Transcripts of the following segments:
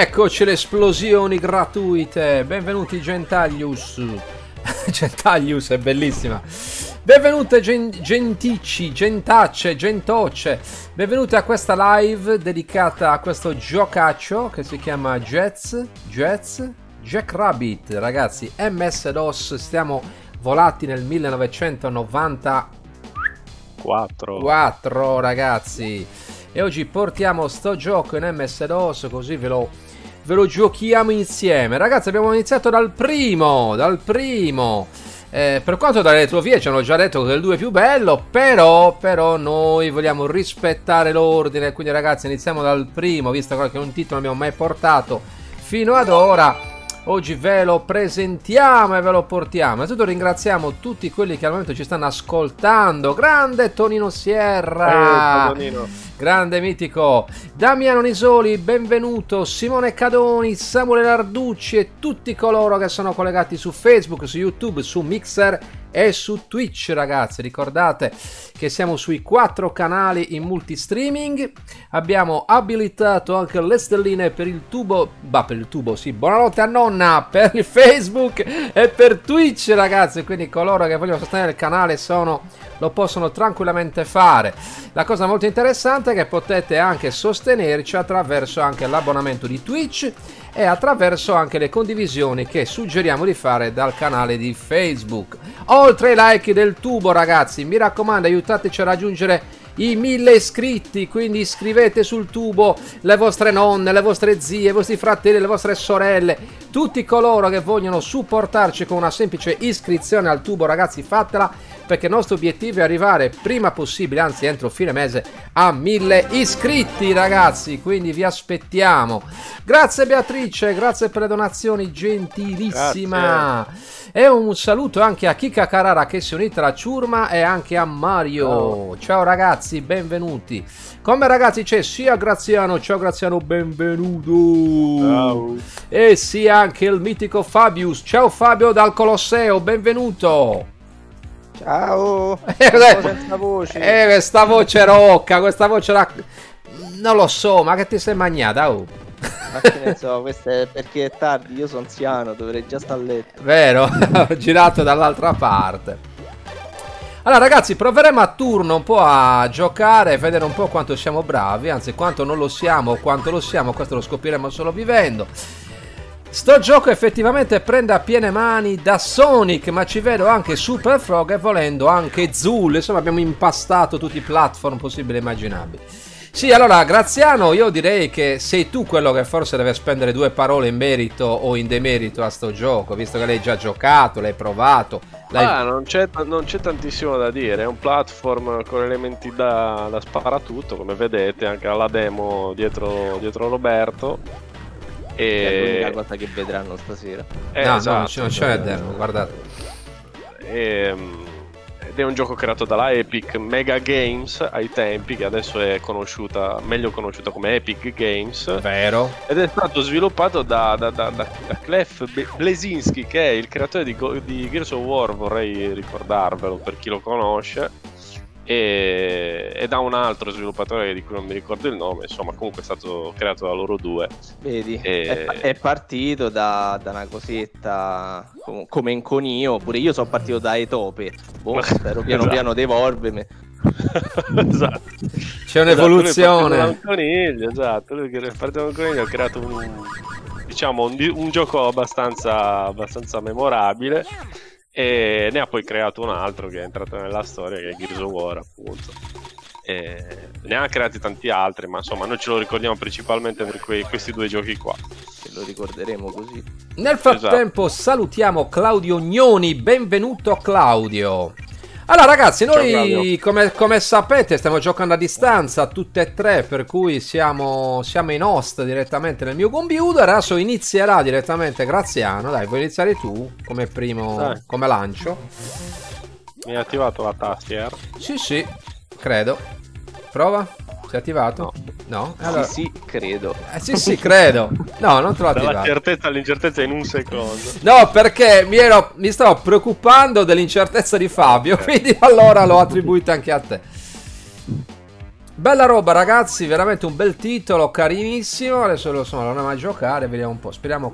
Eccoci le esplosioni gratuite. Benvenuti Gentaglius. Gentaglius è bellissima. Benvenute gen- gentici, gentacce, gentocce. Benvenute a questa live dedicata a questo giocaccio che si chiama Jets, Jets, Jack Rabbit. Ragazzi, MS-DOS, stiamo volati nel 1994. 4 ragazzi. E oggi portiamo sto gioco in MS-DOS così ve lo, ve lo giochiamo insieme. Ragazzi abbiamo iniziato dal primo, dal primo. Eh, per quanto dalle retrovie ci hanno già detto che il 2 è più bello, però, però noi vogliamo rispettare l'ordine, quindi ragazzi iniziamo dal primo, visto che è un titolo non abbiamo mai portato fino ad ora. Oggi ve lo presentiamo e ve lo portiamo. Innanzitutto ringraziamo tutti quelli che al momento ci stanno ascoltando. Grande Tonino Sierra. Eh. Grande mitico. Damiano Nisoli, benvenuto. Simone Cadoni, Samuele Larducci e tutti coloro che sono collegati su Facebook, su YouTube, su Mixer e su Twitch ragazzi. Ricordate che siamo sui quattro canali in multistreaming. Abbiamo abilitato anche le stelline per il tubo bah per il tubo sì buonanotte a nonna per il Facebook e per Twitch ragazzi. Quindi coloro che vogliono sostenere il canale sono lo possono tranquillamente fare. La cosa molto interessante è che potete anche sostenerci attraverso anche l'abbonamento di Twitch e attraverso anche le condivisioni che suggeriamo di fare dal canale di Facebook. Oltre ai like del tubo ragazzi, mi raccomando aiutateci a raggiungere i mille iscritti, quindi iscrivete sul tubo le vostre nonne, le vostre zie, i vostri fratelli, le vostre sorelle, tutti coloro che vogliono supportarci con una semplice iscrizione al tubo ragazzi fatela perché il nostro obiettivo è arrivare prima possibile, anzi entro fine mese, a mille iscritti ragazzi, quindi vi aspettiamo. Grazie Beatrice, grazie per le donazioni, gentilissima. Grazie. E un saluto anche a Kika Carrara che si è unita alla ciurma e anche a Mario. Ciao, ciao ragazzi, benvenuti. Come ragazzi c'è sia Graziano, ciao Graziano, benvenuto. Ciao. E sia anche il mitico Fabius. Ciao Fabio dal Colosseo, benvenuto. Ciao! Eh, questa voce. Eh, questa voce rocca, questa voce la... Non lo so, ma che ti sei mangiata? Oh. Ma che ne so, questo è perché è tardi, io sono anziano, dovrei già stare a letto. Vero, ho girato dall'altra parte. Allora ragazzi, proveremo a turno un po' a giocare e vedere un po' quanto siamo bravi, anzi quanto non lo siamo o quanto lo siamo, questo lo scopriremo solo vivendo. Sto gioco effettivamente prende a piene mani da Sonic, ma ci vedo anche Super Frog e volendo anche Zul. Insomma, abbiamo impastato tutti i platform possibili e immaginabili. Sì, allora, Graziano, io direi che sei tu quello che forse deve spendere due parole in merito o in demerito a sto gioco, visto che l'hai già giocato, l'hai provato. L'hai... Ah, non c'è, non c'è, tantissimo da dire, è un platform con elementi da, da sparatutto, come vedete, anche alla demo dietro, dietro Roberto e... È l'unica cosa che vedranno stasera. Eh, no, esatto, no, non c'è demo, guardate. E, ehm, ed è un gioco creato dalla Epic Mega Games ai tempi, che adesso è conosciuta, meglio conosciuta come Epic Games. Vero. Ed è stato sviluppato da, da, da, da Clef Blesinski, che è il creatore di, di Gears of War, vorrei ricordarvelo per chi lo conosce e, e, da un altro sviluppatore di cui non mi ricordo il nome, insomma comunque è stato creato da loro due. Vedi, e... è, è, partito da, da, una cosetta come in Conio, pure io sono partito da Etope, boh, spero piano esatto. piano devolveme. esatto. C'è un'evoluzione. Esatto, un coniglio, esatto, lui è partito da un coniglio, ha creato un, diciamo, un, un gioco abbastanza, abbastanza memorabile e ne ha poi creato un altro che è entrato nella storia che è Gears of War appunto. E ne ha creati tanti altri ma insomma noi ce lo ricordiamo principalmente per que- questi due giochi qua. Che lo ricorderemo così. Nel frattempo esatto. salutiamo Claudio Gnoni. Benvenuto Claudio allora ragazzi, noi come, come, sapete stiamo giocando a distanza tutte e tre, per cui siamo, siamo in host direttamente nel mio computer, adesso inizierà direttamente Graziano, dai vuoi iniziare tu come primo, dai. come lancio? Mi hai attivato la tastiera? Sì sì, credo. Prova? Si è attivato? No. no? Allora... Sì, sì, credo. Eh, sì, sì, credo. No, non te l'ho attivato. Dalla certezza all'incertezza in un secondo. No, perché mi, ero, mi stavo preoccupando dell'incertezza di Fabio, okay. quindi allora l'ho attribuita anche a te. Bella roba ragazzi, veramente un bel titolo, carinissimo. Adesso lo so, non è mai giocare, vediamo un po'. Speriamo.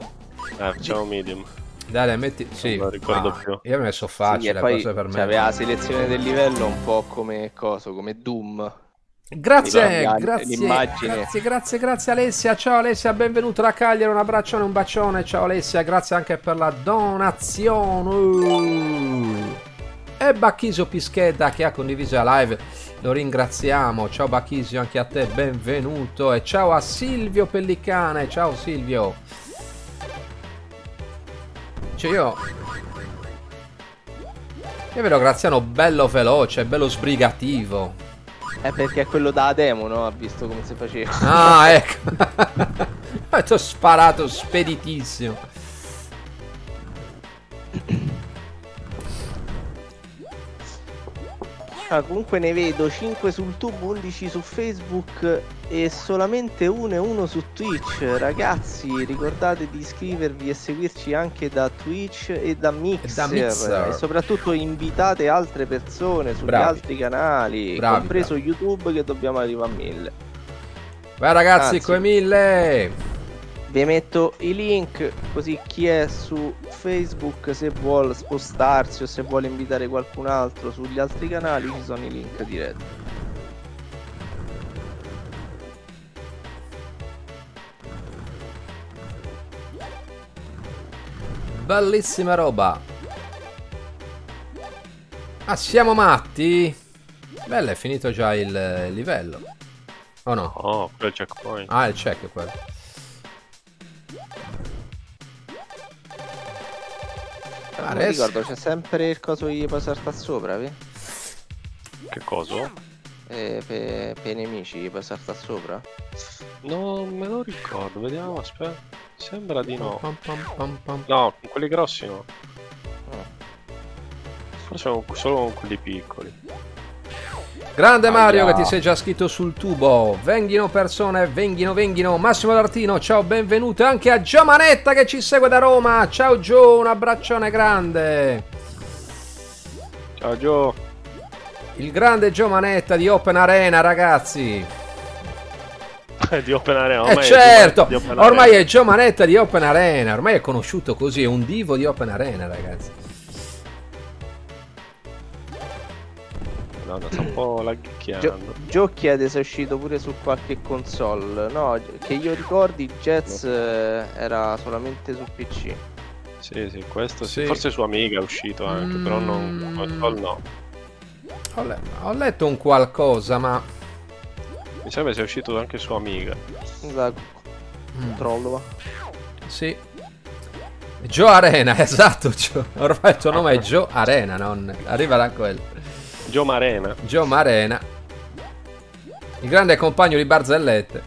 Eh, facciamo medium. Dai, metti. Sì, non lo ricordo ah, più. Io ho messo facile, sì, poi per me. Aveva la selezione del livello un po' come coso, come Doom. Grazie, grazie, grazie, grazie, grazie Alessia. Ciao Alessia, benvenuto da Cagliari. Un abbraccione, un bacione. Ciao Alessia, grazie anche per la donazione. E Bachisio Pischedda che ha condiviso la live lo ringraziamo. Ciao Bachisio, anche a te, benvenuto. E ciao a Silvio Pellicane. Ciao Silvio. Cioè io... Io vedo Graziano bello veloce, bello sbrigativo. È perché è quello da demo, no? Ha visto come si faceva. Ah, ecco. Ti ho sparato speditissimo. Ah, comunque ne vedo 5 sul tubo, 11 su Facebook e solamente uno e uno su Twitch. Ragazzi, ricordate di iscrivervi e seguirci anche da Twitch e da Mixer. E, da Mixer. e soprattutto invitate altre persone sugli bravi. altri canali, bravi, compreso bravi. YouTube che dobbiamo arrivare a 1000. Vai ragazzi, come 1000! Vi metto i link così chi è su Facebook se vuole spostarsi o se vuole invitare qualcun altro sugli altri canali ci sono i link diretti. Bellissima roba. Ah siamo matti? Bello è finito già il livello. O oh no? oh quel checkpoint. Ah il check è quello Ah, non ricordo, c'è sempre il coso gli puoi saltare sopra, vi? Che coso? Eh, per, per i nemici gli puoi saltare sopra? No, me lo ricordo, vediamo, aspetta. Sembra di no. No, con quelli grossi no. Ah. Forse solo con quelli piccoli. Grande Mario che ti sei già scritto sul tubo. Venghino persone, venghino, venghino. Massimo D'Artino, ciao, benvenuto. anche a Gio Manetta che ci segue da Roma. Ciao Gio, un abbraccione grande. Ciao Gio. Il grande Gio Manetta di Open Arena, ragazzi. di Open Arena, ormai eh certo, è Open ormai Arena. è Gio Manetta di Open Arena, ormai è conosciuto così, è un divo di Open Arena, ragazzi. Madonna, sta un po' laghicchiando. Gio, chiede se è uscito pure su qualche console. No, che io ricordi, Jets no. eh, era solamente su PC. Sì, sì, questo sì. Forse su Amiga è uscito anche, mm. però non console no. Ho, le- ho, letto un qualcosa, ma... Mi sembra sia uscito anche su Amiga. Da... Mm. Trollo, Sì. Joe Arena, esatto. Gio. Ormai il tuo nome è Joe Arena, non... Arriva da quello. Gio Marena. Gio Marena. Il grande compagno di barzellette.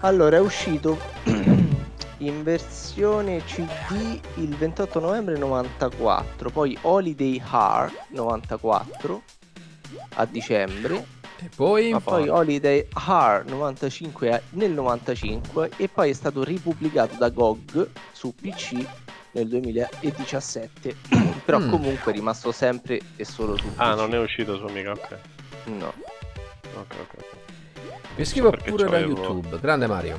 Allora, è uscito in versione CD il 28 novembre 94, poi Holiday Heart 94 a dicembre. E poi? Ma poi Holiday Heart 95 nel 95 e poi è stato ripubblicato da GOG su PC nel 2017 però mm. comunque è rimasto sempre e solo su ah PC. non è uscito su Amiga ok no ok ok vi scrivo so pure da youtube grande Mario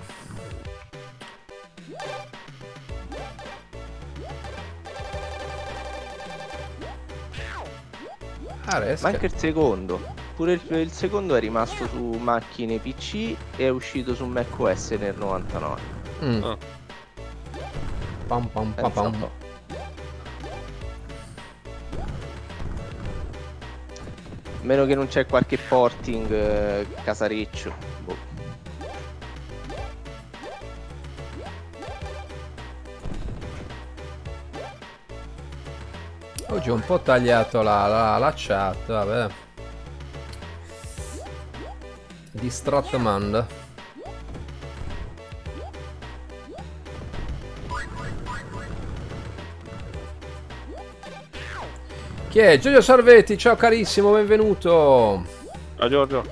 ah, ma anche il secondo pure il, il, secondo è rimasto su macchine PC e è uscito su macOS nel 99 mm. ah. Pam pam pam pam. Meno che non c'è qualche porting eh, casareccio. Boh. Oggi ho un po' tagliato la, la, la chat, vabbè. Distrattman. Chi è? Giorgio Salvetti, ciao carissimo, benvenuto. Ciao Giorgio.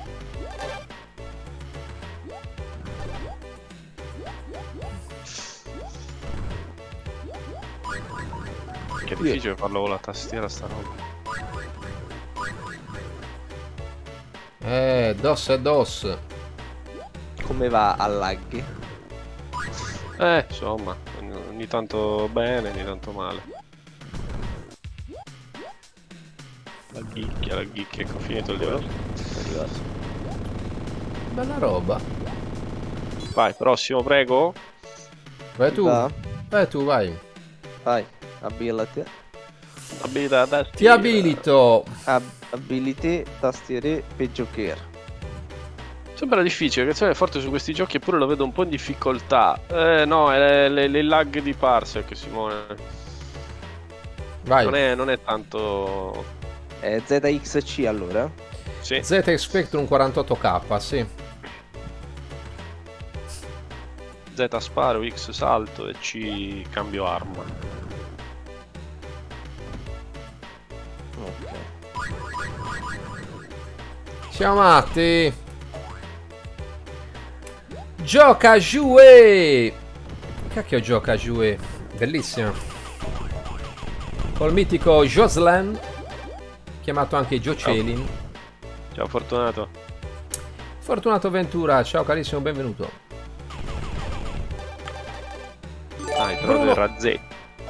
Che difficile farlo con la tastiera sta roba. Eh, DOS e DOS. Come va a laghi? Eh, insomma, ogni tanto bene, ogni tanto male. La ghicchia, la ghicchia, ecco, finito il livello. Bella roba. Vai, prossimo, prego. Vai tu. Va. Vai tu, vai. Vai, ability. Abilità da Ti abilito. Ab- ability, tastiere, peggio care. Sembra difficile, che è forte su questi giochi eppure lo vedo un po' in difficoltà. Eh no, è le, le lag di Parsec, Simone. Vai. Non è, non è tanto... Eh, ZXC allora? Sì, ZX Spectrum 48K, sì. Z sparo, X salto e C cambio arma. Ok. Siamo matti. Gioca Jouet. Cacchio gioca Jouet. Bellissimo. Col mitico Jocelyn. Chiamato anche Jocelyn. Ciao Fortunato. Fortunato Ventura. Ciao carissimo, benvenuto. Dai, Bruno. il razzetto.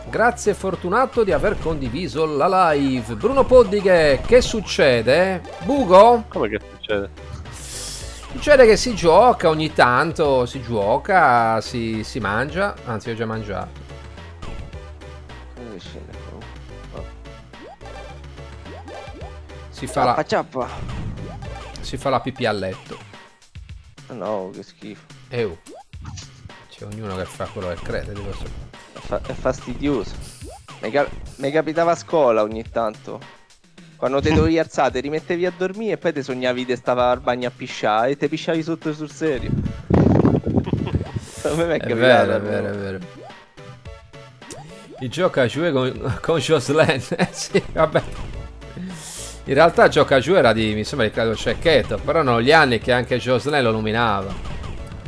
Grazie Fortunato di aver condiviso la live. Bruno Poddighe, che succede? Bugo? Come che succede? Succede che si gioca ogni tanto, si gioca, si, si mangia, anzi ho già mangiato. Si fa la, Ciappa, si fa la pipì a letto. No, che schifo. E uh, c'è ognuno che fa quello che crede. devo sapere. È, fa- è fastidioso. Mi, cap- mi capitava a scuola ogni tanto. Quando te dovevi alzare, ti rimettevi a dormire e poi ti sognavi che stava al bagno a pisciare e te pisciavi sotto sul serio. A me è, È capitato. vero, è vero, è vero. Il gioca a giocare con, con Jocelyn. Eh sì, vabbè. In realtà gioca giocare era di, mi sembra di credo Cecchetto, però erano gli anni che anche Jocelyn lo nominava.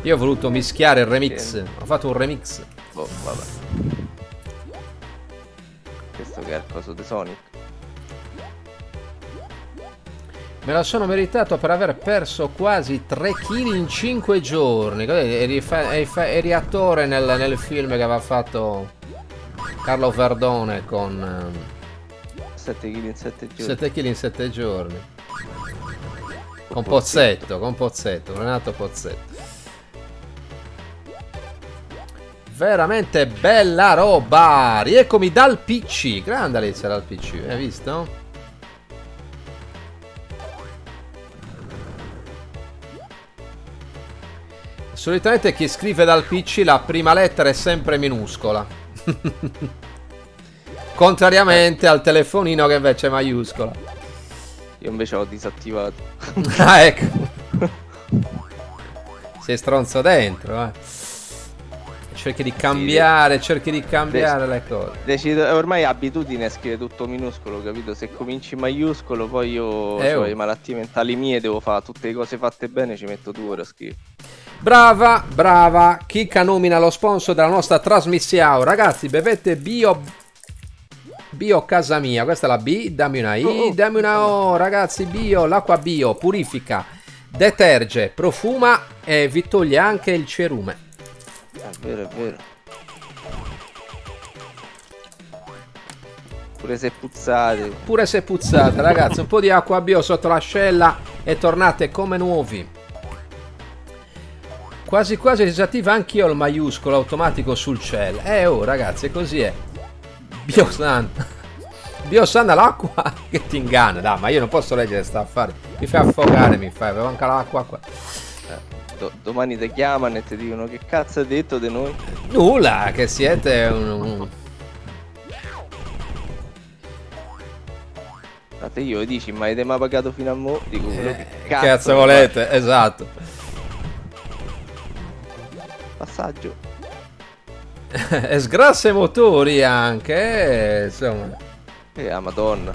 Io ho voluto mischiare il remix, ho fatto un remix. Boh, vabbè. Questo che è il coso di Sonic. Me la sono meritato per aver perso quasi 3 kg in 5 giorni. Eri, eri attore nel, nel film che aveva fatto Carlo Verdone con ehm, 7 kg in 7 giorni. 7 kg in 7 giorni. Con Pozzetto, con Pozzetto, Renato Pozzetto. Veramente bella roba! Rieccomi dal PC. Grande Alizia dal PC, hai visto? Solitamente chi scrive dal PC la prima lettera è sempre minuscola. Contrariamente al telefonino che invece è maiuscola. Io invece ho disattivato. Ah, ecco. Sei stronzo dentro, eh. Cerchi di cambiare, cerchi di cambiare le cose. Decido, è ormai abitudine a scrivere tutto minuscolo, capito? Se cominci maiuscolo, poi io Eh, ho oh. le malattie mentali mie, devo fare tutte le cose fatte bene, ci metto due ore a scrivere. Brava, brava. Chicca nomina lo sponsor della nostra trasmissione. Ragazzi, bevete bio. Bio casa mia. Questa è la B. Dammi una I. Oh, oh. Dammi una O. Ragazzi, bio. L'acqua bio purifica, deterge, profuma e vi toglie anche il cerume. È vero, è vero. Pure se puzzate. Pure se puzzate, ragazzi. Un po' di acqua bio sotto l'ascella e tornate come nuovi. Quasi quasi disattiva anch'io il maiuscolo automatico sul cielo. Eh oh ragazzi, così è. Biosan. Biosan l'acqua che ti inganna. Dai, ma io non posso leggere sta affari. Mi fai affogare, mi fai. Avevo anche l'acqua qua. Do- domani ti chiamano e ti dicono che cazzo hai detto di noi? Nulla, che siete un... un- te io dici, ma avete mai pagato fino a mo? Dico, Eh, che cazzo, cazzo, volete? Esatto. Passaggio. e sgrassa i motori anche. insomma. Eh, ah, madonna.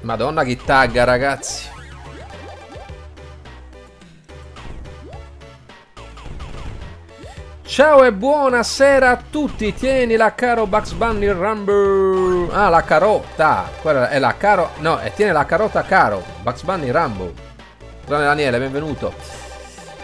Madonna che tagga, ragazzi. Ciao e buonasera a tutti. Tieni la caro Bugs Bunny Rambo. Ah, la carota. Quella è la caro. No, e tieni la carota caro. Bugs Bunny Rambo. Grande Daniele, benvenuto.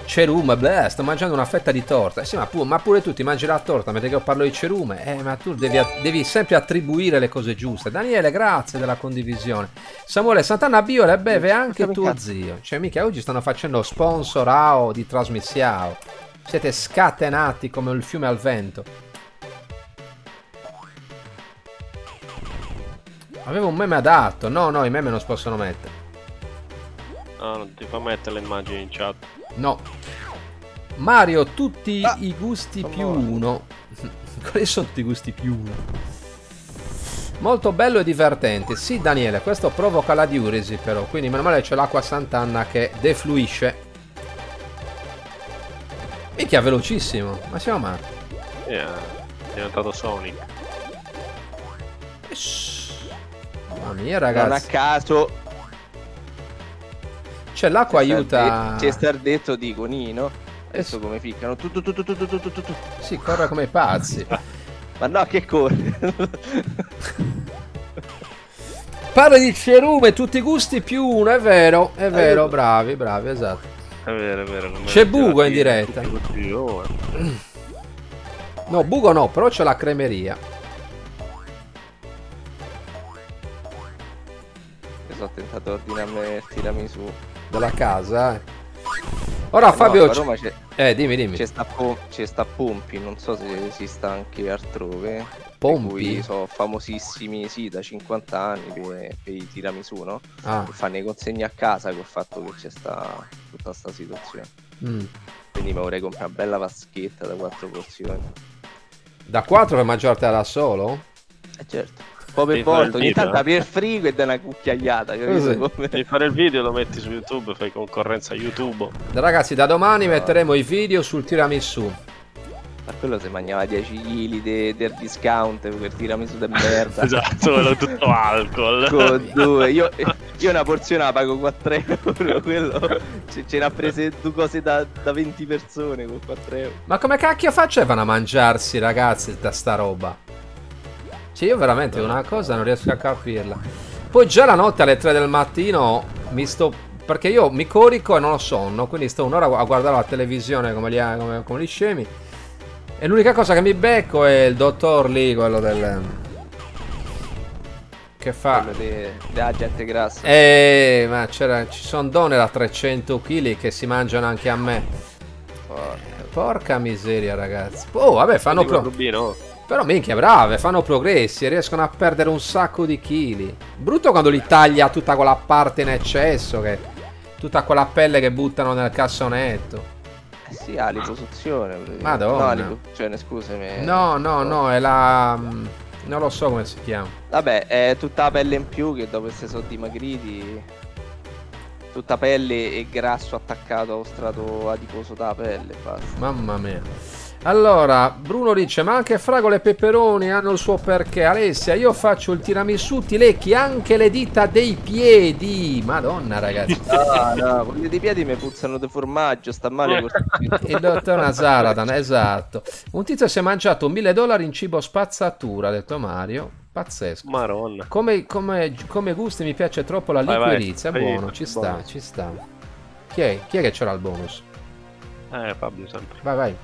Cerume, bleh, sto mangiando una fetta di torta. Eh sì, ma, pu- ma pure tu ti mangi la torta mentre che io parlo di cerume. Eh, ma tu devi, devi sempre attribuire le cose giuste. Daniele, grazie della condivisione. Samuele Santana Bio le beve anche tuo zio. Cioè, mica oggi stanno facendo sponsor AO di trasmissiao. Siete scatenati come il fiume al vento. Avevo un meme adatto. No, no, i meme non si possono mettere. No, non ti fa mettere le immagini in chat. No. Mario, tutti Ah, i gusti sono più uno. Quali sono tutti i gusti più uno? Molto bello e divertente. Sì, Daniele, questo provoca la diuresi però. Quindi meno male c'è l'acqua Sant'Anna che defluisce. Minchia, velocissimo. Ma siamo matti. Eh, è diventato Sonic. Mamma mia, Non a ragazzi. caso. Cioè l'acqua c'è aiuta... C'è stardetto di Gonino. Adesso come ficcano. Tu, tu, tu, tu, tu, tu, tu, tu. Sì, corre come pazzi. Ma no, che corre. Parla di cerume, tutti i gusti più uno, è vero, è vero, ah, bravi, bravi, esatto. È vero, è vero. C'è Bugo in diretta. Eh. No, Bugo no, però c'è la cremeria. Sono tentato di ordinarmi, tirami su della casa. eh. Ora No, Fabio... c'è, Eh, dimmi, dimmi. c'è sta, Po- sta Pompi, non so se esista anche altrove. Pompi? Sono famosissimi, sì, da 50 anni per, per i tiramisù, no? Ah, fanno i consegni a casa col fatto che c'è sta, tutta sta situazione. mm. Quindi mi vorrei comprare una bella vaschetta da quattro porzioni. Da 4 per mangiartela da solo? Eh certo. Un po' per Devi fare volta, il ogni video, tanto eh. apri il frigo e dai una cucchiaiata, capito? Così. Come- Devi fare il video, lo metti su YouTube, fai concorrenza a YouTube. Ragazzi, da domani metteremo i video sul tiramisù. Ma quello si mangiava 10 kg del discount per tiramisù di merda. Esatto, quello è tutto alcol. Con due. Io, io una porzione la pago 4 euro. Quello ce, ce n'ha prese due cose da, da 20 persone con 4 euro. Ma come cacchio facevano a mangiarsi, ragazzi, da sta roba? Cioè, io veramente una cosa non riesco a capirla. Poi già la notte alle 3 del mattino mi sto... Perché io mi corico e non ho sonno, quindi sto un'ora a guardare la televisione come gli, come, come gli scemi. E l'unica cosa che mi becco è il dottor lì, quello del... Che fa... Quello gente grassa. Eh, ma c'era, ci sono donne da 300 kg che si mangiano anche a me. Porca. Porca miseria, ragazzi. Oh, vabbè, fanno Dico, pro... Rubino, Però minchia, brave, fanno progressi, riescono a perdere un sacco di chili. Brutto quando li taglia tutta quella parte in eccesso, che tutta quella pelle che buttano nel cassonetto. Eh sì, ha liposuzione. praticamente. Madonna. No, liposuzione, scusami. No, no, no, è la... mm, Non lo so come si chiama. Vabbè, è tutta la pelle in più che dopo essere sono dimagriti. Tutta pelle e grasso attaccato allo strato adiposo della pelle. Basta. Mamma mia. Allora, Bruno dice, ma anche fragole e peperoni hanno il suo perché. Alessia, io faccio il tiramisù, ti lecchi anche le dita dei piedi. Madonna, ragazzi. Ah, no, quelli dei piedi mi puzzano di formaggio, sta male così. Il dottor Nazaratan, esatto. Un tizio si è mangiato 1000 dollari in cibo spazzatura, ha detto Mario. Pazzesco. Maronna. Come, come- come gusti mi piace troppo la Vai, vai, liquirizia, è fai- buono, fai ci sta, bonus. ci sta. Chi è? Chi è che c'era il bonus? Eh, Fabio sempre. Vai, vai.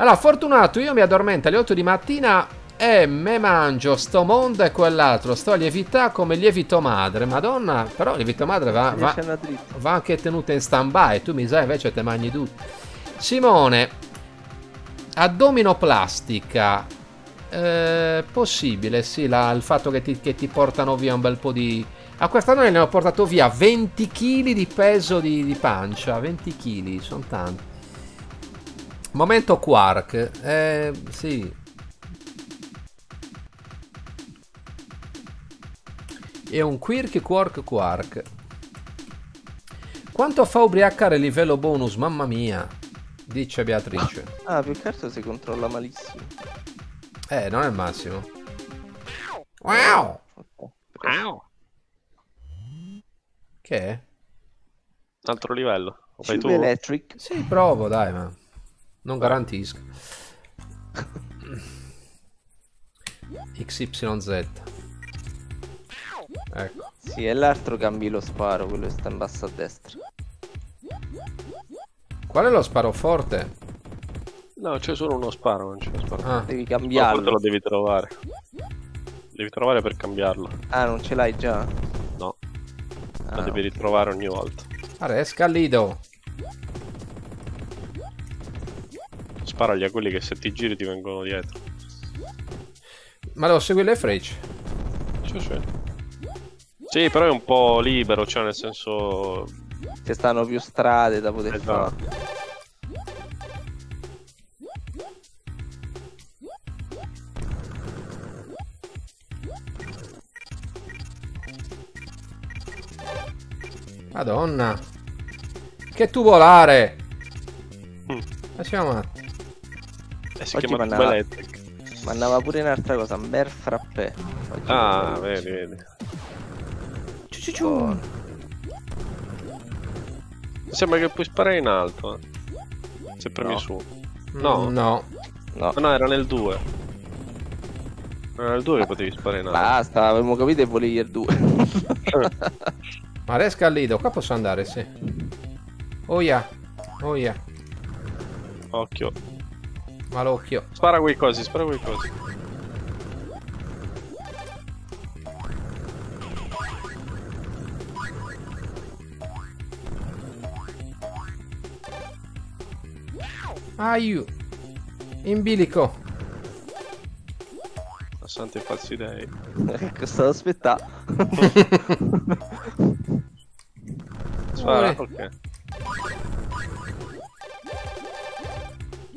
Allora, fortunato, io mi addormento alle 8 di mattina e me mangio sto mondo e quell'altro. Sto a lievità come lievito madre. Madonna, però lievito madre va, va, va anche tenuta in stand by. Tu mi sai, invece te mangi tutto. Simone, addominoplastica. Eh, possibile, sì, la- il fatto che ti, che ti portano via un bel po' di... A quest'anno ne hanno portato via 20 kg di peso di, di pancia. 20 kg, sono tanti. Momento quark. Eh, sì. È un quirk quark quark. Quanto fa ubriacare il livello bonus? Mamma mia. Dice Beatrice. Ah, più che altro si controlla malissimo. Eh, non è il massimo. Wow! Ok. Che è? Altro livello. Lo fai tu? Electric. Sì, provo, dai, ma. Non garantisco. XYZ. Ecco. Sì, e l'altro cambi lo sparo, quello che sta in basso a destra. Qual è lo sparo forte? No, c'è solo uno sparo, non c'è sparo. Ah, Devi cambiarlo. lo devi trovare. Devi trovare per cambiarlo. Ah, non ce l'hai già? No, Ah, lo devi ritrovare ogni volta. Aresca Lido. Sparagli a quelli che se ti giri ti vengono dietro. Ma devo seguire le frecce. Sì, sì. Sì, però è un po' libero, cioè nel senso... Ci stanno più strade da poter Esatto. fare. Madonna. Che tubolare. Mm. Ma siamo matti. Eh, si Oggi chiama mandava- Tube Electric. Ma andava pure un'altra cosa, un bel frappè. Oggi Ah, vedi, vedi. Ciu ciu ciu. Mi sembra che puoi sparare in alto. eh. Se premi No. su. No. Mm, No. No, Ah, no, era nel 2. Era nel 2 che potevi sparare in alto. basta, avevamo capito e volevi il 2. Ma Aresca Lido. Qua posso andare, sì. Oh yeah. Oh yeah. Occhio. Malocchio. Spara quei cosi, spara quei cosi. Aiu. In bilico. Ma santi e falsi dei. ecco, stavo aspettando. Spara, ok.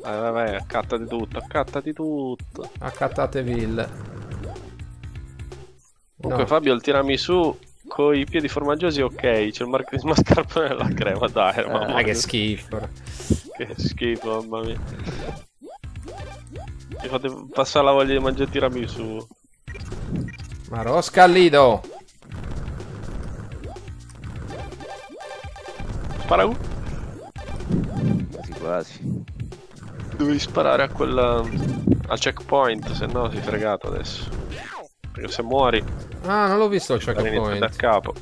Vai, vai, vai, accattati tutto, accattati tutto. Accatateville. Comunque No. Fabio il tiramisù con i piedi formaggiosi ok, c'è il marchio di mascarpone nella crema, dai, mamma Ah, che mia, schifo. che schifo, mamma mia. Mi fate passare la voglia di mangiare tiramisù. Ma Rosca Lido. Spara. Quasi quasi. Devi sparare a quella... al checkpoint, se no sei fregato adesso. Perché se muori, Ah, non l'ho visto il all'inizio da checkpoint. capo.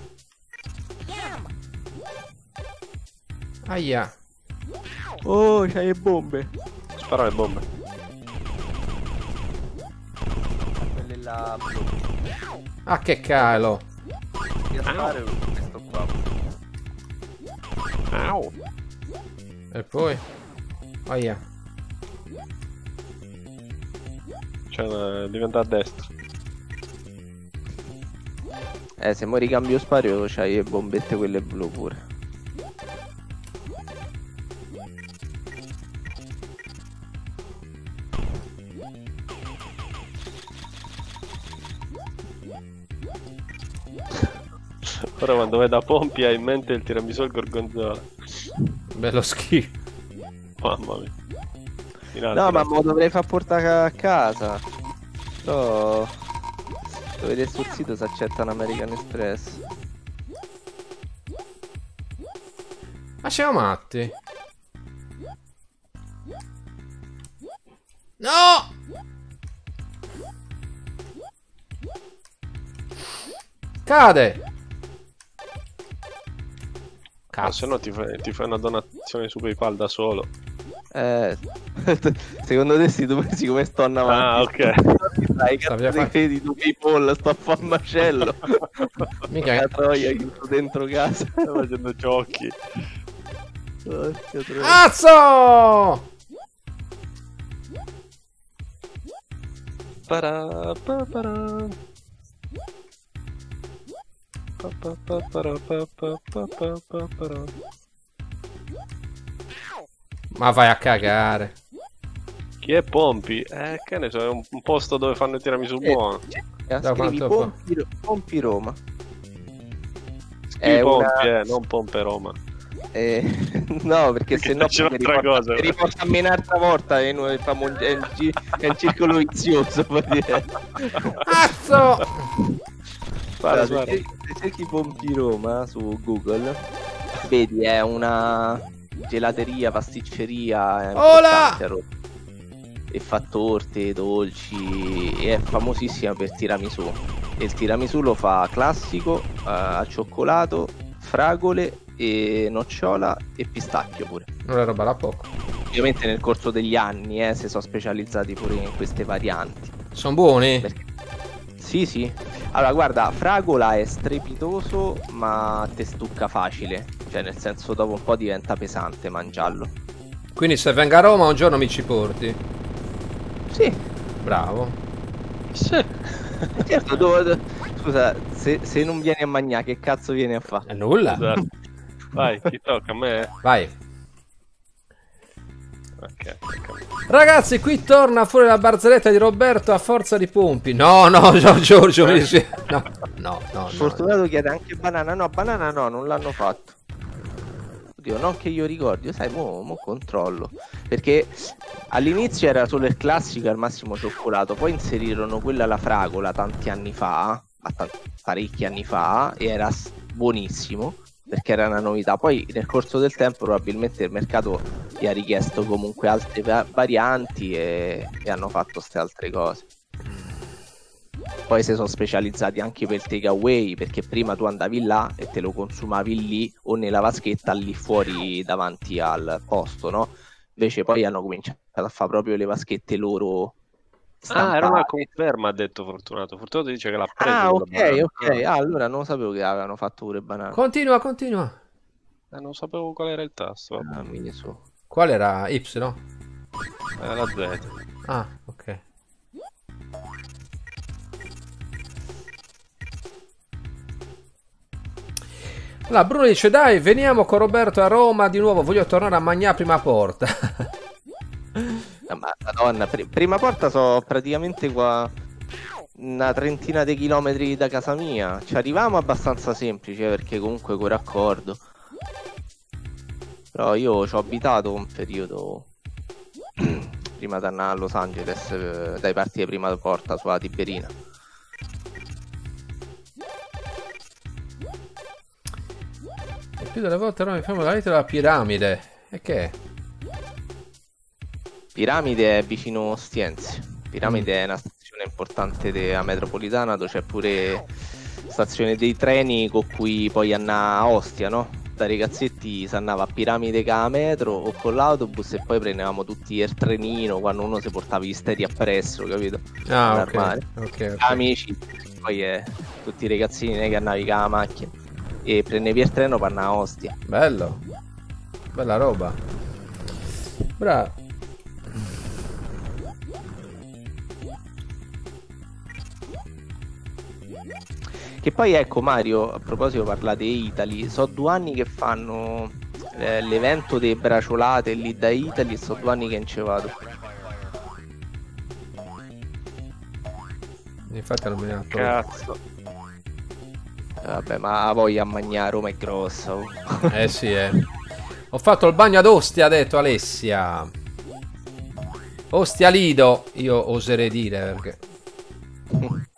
Aia. Oh, c'hai le bombe. Spara le bombe. Quelle là. Ah, che calo. Questo qua. Au. E poi? Aia. Cioè, diventa a destra. Eh, se muori cambio sparo c'hai le bombette quelle blu pure. Ora quando vai da Pompi hai in mente il tiramisù al gorgonzola. Bello schifo. Mamma mia. No, ma me lo dovrei far portare a casa. Però... Devo vedere sul sito se accettano American Express. Ma siamo matti. No! Cade! Ah, se Cazzo. no ti fai, ti fai una donazione su PayPal da solo. Eh... Secondo te sti due siccome sto andando Ah, avanti. ok. Dai, cazzo di credito PayPal, sto a fare un macello. Mica- La troia chiuso dentro casa. Stai facendo giochi. Cazzo! Para, pa, para. Pa, pa, pa, pa, pa, pa, pa. Ma vai a cagare. Chi è Pompi? Eh, che ne so, è un, un posto dove fanno il tiramisù Eh, buono. Eh, Da Pompi, Pompi Roma. Scrivi è Pompi, una- eh, non Pompe Roma. Eh, no, perché Perché se no c'è un'altra riporta, cosa. mi riporta a me un'altra volta e noi famo un, è, un, gi- è un circolo vizioso. Cazzo! Cerchi, se cerchi Pompi Roma su Google, vedi è una gelateria, pasticceria. è Ola! a. E fa torte, dolci. E è famosissima per tiramisù. E il tiramisù lo fa classico, eh, al cioccolato, fragole e nocciola e pistacchio pure. Non è roba da poco. Ovviamente nel corso degli anni eh, si sono specializzati pure in queste varianti. Sono buoni? Perché- Sì, sì. Allora, guarda, fragola è strepitoso, ma te stucca facile. Cioè, nel senso, dopo un po' diventa pesante mangiarlo. Quindi se vengo a Roma un giorno mi ci porti. Sì, Bravo. Sì. certo. dove- Scusa, se, se non vieni a mangiare, che cazzo vieni a fare? È nulla. Esatto. Vai, ti tocca a me. Vai. Ok. Ragazzi, qui torna fuori la barzelletta di Roberto a forza di pompi. No, no, no Giorgio, mi dice- No, no, no. no. Fortunato chiede anche banana. No, banana no, non l'hanno fatto. Oddio, non che io ricordi, sai, mo, mo controllo. Perché all'inizio era solo il classico al massimo cioccolato, poi inserirono quella alla fragola tanti anni fa, tan- parecchi anni fa, e era buonissimo perché era una novità. Poi nel corso del tempo probabilmente il mercato gli ha richiesto comunque altre va- varianti e, e hanno fatto queste altre cose. Poi si sono specializzati anche per il takeaway perché prima tu andavi là e te lo consumavi lì o nella vaschetta lì fuori davanti al posto, no? Invece poi hanno cominciato a fare proprio le vaschette loro. Ah, era una conferma, ha detto Fortunato. Fortunato dice che l'ha preso. Ah, ok, ok. Ah, allora non sapevo che avevano fatto pure banana. Continua, continua. Eh, non sapevo qual era il tasto. vabbè. Ah. Qual era? Y? Eh, la Z. Ah, ok. Allora, Bruno dice, dai, veniamo con Roberto a Roma di nuovo, voglio tornare a mangiare prima porta. Ma madonna, pri- prima porta so praticamente qua una trentina di chilometri da casa mia. Ci arriviamo abbastanza semplice perché comunque con raccordo. Però io ci ho abitato un periodo prima di andare a Los Angeles, eh, dai parti di prima porta sulla Tiberina. E più delle volte no, mi fermo davanti alla piramide. E che è? Piramide è vicino Ostiense. Piramide è una stazione importante della metropolitana dove c'è pure stazione dei treni con cui poi andare a Ostia, no? Da ragazzetti si andava a Piramide con la metro o con l'autobus e poi prendevamo tutti il trenino quando uno si portava gli stedi appresso, capito? Ah, ok. al mare. ok, ok. Amici, poi eh, tutti i ragazzini che andavi con la macchina e prendevi il treno per andare a Ostia. Bello. Bella roba. Bravo. Che poi ecco Mario, a proposito parlate di Italy, so due anni che fanno eh, l'evento dei braciolate lì da Italy, so due anni che non ci vado. Infatti non me ne ha tolto. Cazzo. Eh, vabbè, ma voglia a mangiare Roma è grossa. oh. Eh sì, eh. Ho fatto il bagno ad Ostia, ha detto Alessia. Ostia Lido, io oserei dire perché.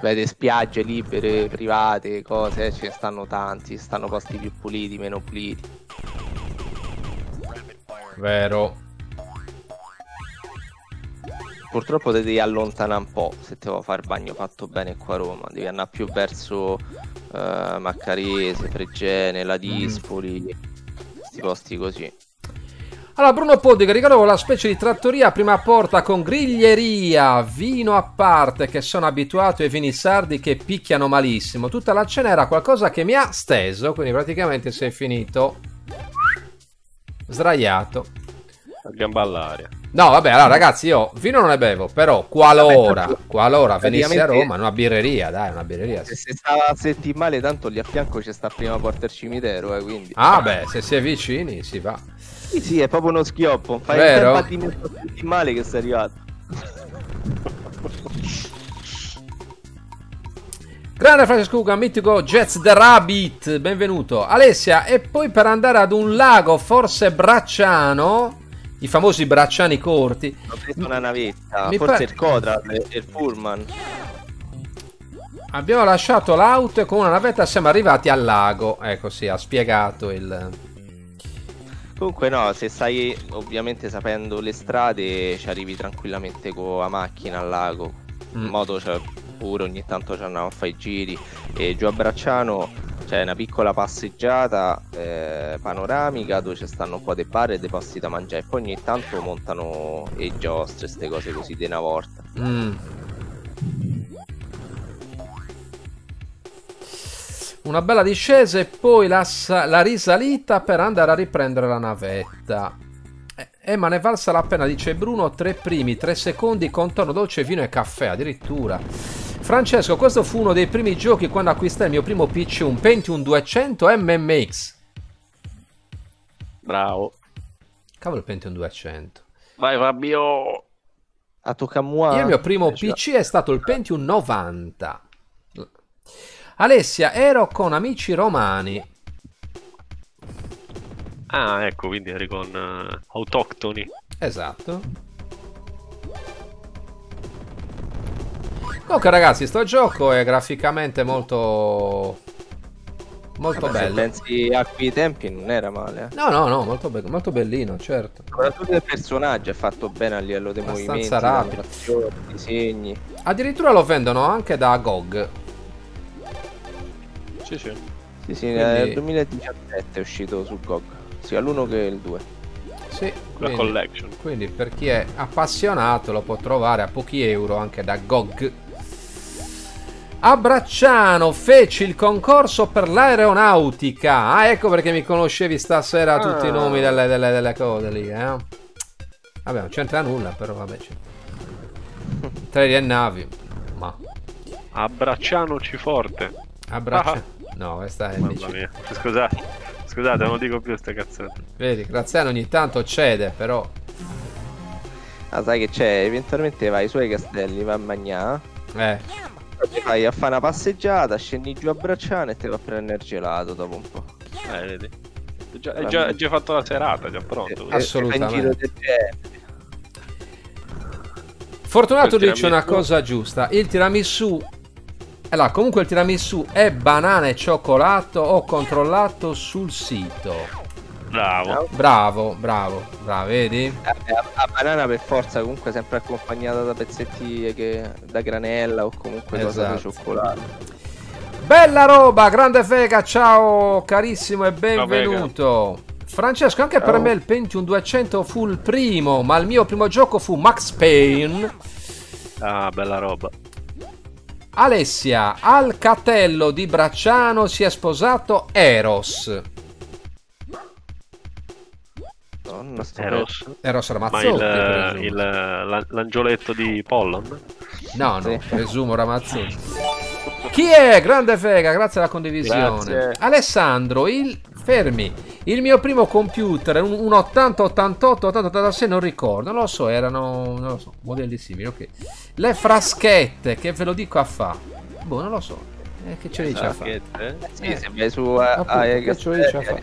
Le spiagge libere, private, cose, eh, ce ne stanno tanti, stanno posti più puliti, meno puliti. Vero. Purtroppo te devi allontanare un po' se te vuoi fare bagno fatto bene qua a Roma. Devi andare più verso eh, Maccarese, Fregene, La Dispoli, questi posti così. Allora, Bruno Podica, ricordo la specie di trattoria a prima porta con griglieria, vino a parte, che sono abituato ai vini sardi che picchiano malissimo. Tutta la cena era qualcosa che mi ha steso, quindi praticamente sei finito sdraiato. A gamba all'aria. No, vabbè, allora ragazzi, io vino non ne bevo, però qualora, Vabbè, qualora venissi a Roma, una birreria, dai, una birreria. Se, sì. se stava a senti male, tanto lì a fianco c'è sta prima porta al cimitero, eh, quindi. Ah, beh, se si è vicini si va. Sì, sì, è proprio uno schioppo. Fai Vero? dire che senti male che sei arrivato. Grande Francesco Cuca, mitico Jets the Rabbit, benvenuto. Alessia, e poi per andare ad un lago, forse bracciano, i famosi bracciani corti, Ho preso una navetta, Mi forse pare- il Codra e il Pullman. abbiamo lasciato l'auto e con una navetta siamo arrivati al lago. Ecco, sì, ha spiegato il... Comunque no, se stai ovviamente sapendo le strade ci arrivi tranquillamente con la macchina al lago. In Mm. moto cioè, pure ogni tanto ci andiamo a fare i giri. E giù a Bracciano c'è una piccola passeggiata eh, panoramica dove ci stanno un po' dei bar e dei posti da mangiare. E poi ogni tanto montano le giostre, queste cose così di una volta. Mm. Una bella discesa e poi la, la risalita per andare a riprendere la navetta. Eh, eh, ma ne valsa la pena, dice Bruno, tre primi, tre secondi, contorno dolce, vino e caffè, addirittura. Francesco, questo fu uno dei primi giochi quando acquistai il mio primo PC, un Pentium 200 MMX. Bravo. Cavolo, il Pentium 200. Vai Fabio. A Tocamua. Io il mio primo Cioè, PC è stato il Pentium 90. Alessia, ero con amici romani. Ah, ecco, quindi eri con eh, autoctoni. Esatto. Comunque ragazzi, sto gioco è graficamente molto... Molto vabbè, se bello. pensi a quei tempi non era male. eh. No, no, no, molto, be- molto bellino, certo. Soprattutto il personaggio è fatto bene a livello dei Abbastanza movimenti, rapido. disegni. Addirittura lo vendono anche da GOG. Sì, sì. Sì, sì, Quindi- nel 2017 è uscito su GOG, sia l'uno che il 2. Sì, La quindi, collection. quindi per chi è appassionato lo può trovare a pochi euro anche da GOG. A Bracciano feci il concorso per l'aeronautica. Ah, ecco perché mi conoscevi stasera tutti i Ah. nomi delle, delle- delle cose lì, eh. Vabbè, non c'entra nulla, però vabbè. C'è. Tre e navi. Ma Abbracciamoci forte. a Bracciano. No, questa è Mamma. Scusate. Scusate, non dico più ste cazzate. Vedi, Graziano ogni tanto cede, però. Ah, sai che c'è? Eventualmente vai su ai castelli, vai a Magnà, Eh, ti fai a fare una passeggiata, scendi giù a Bracciano e ti va a prendere gelato dopo un po'. Eh, vedi. È già, è già, è già fatto la serata, già pronto. E- e in Assolutamente. Fortunato dice una cosa giusta. Il tiramisù. Allora, comunque il tiramisù è banana e cioccolato. Ho controllato sul sito. Bravo. Bravo, bravo, bravo, vedi? Eh, La, la banana per forza comunque sempre accompagnata da pezzetti che- da granella o comunque cosa di Esatto. cioccolato. Bella roba, grande Fega, ciao carissimo e benvenuto. Francesco, anche per Ciao. me il Pentium 200 fu il primo, ma il mio primo gioco fu Max Payne. Ah, bella roba. Alessia, al catello di Bracciano si è sposato Eros. Sto Eros. Eros Ma Ramazzotti, il, presumo. il- la- l'angioletto di Pollon? No, no, Sì. presumo Ramazzotti. Chi è? Grande Fega, grazie alla condivisione. Grazie. Alessandro, il... fermi. Il mio primo computer, un, un 80, 88, 80, 86, non ricordo, non lo so, erano, non lo so, modelli simili, ok. Le fraschette, che ve lo dico a fa. Boh, non lo so. Eh, che ce li dice a fa? Sacchette? Sì, Eh. se vai su a, Appunto, a, ai che ce lo dice a castelli,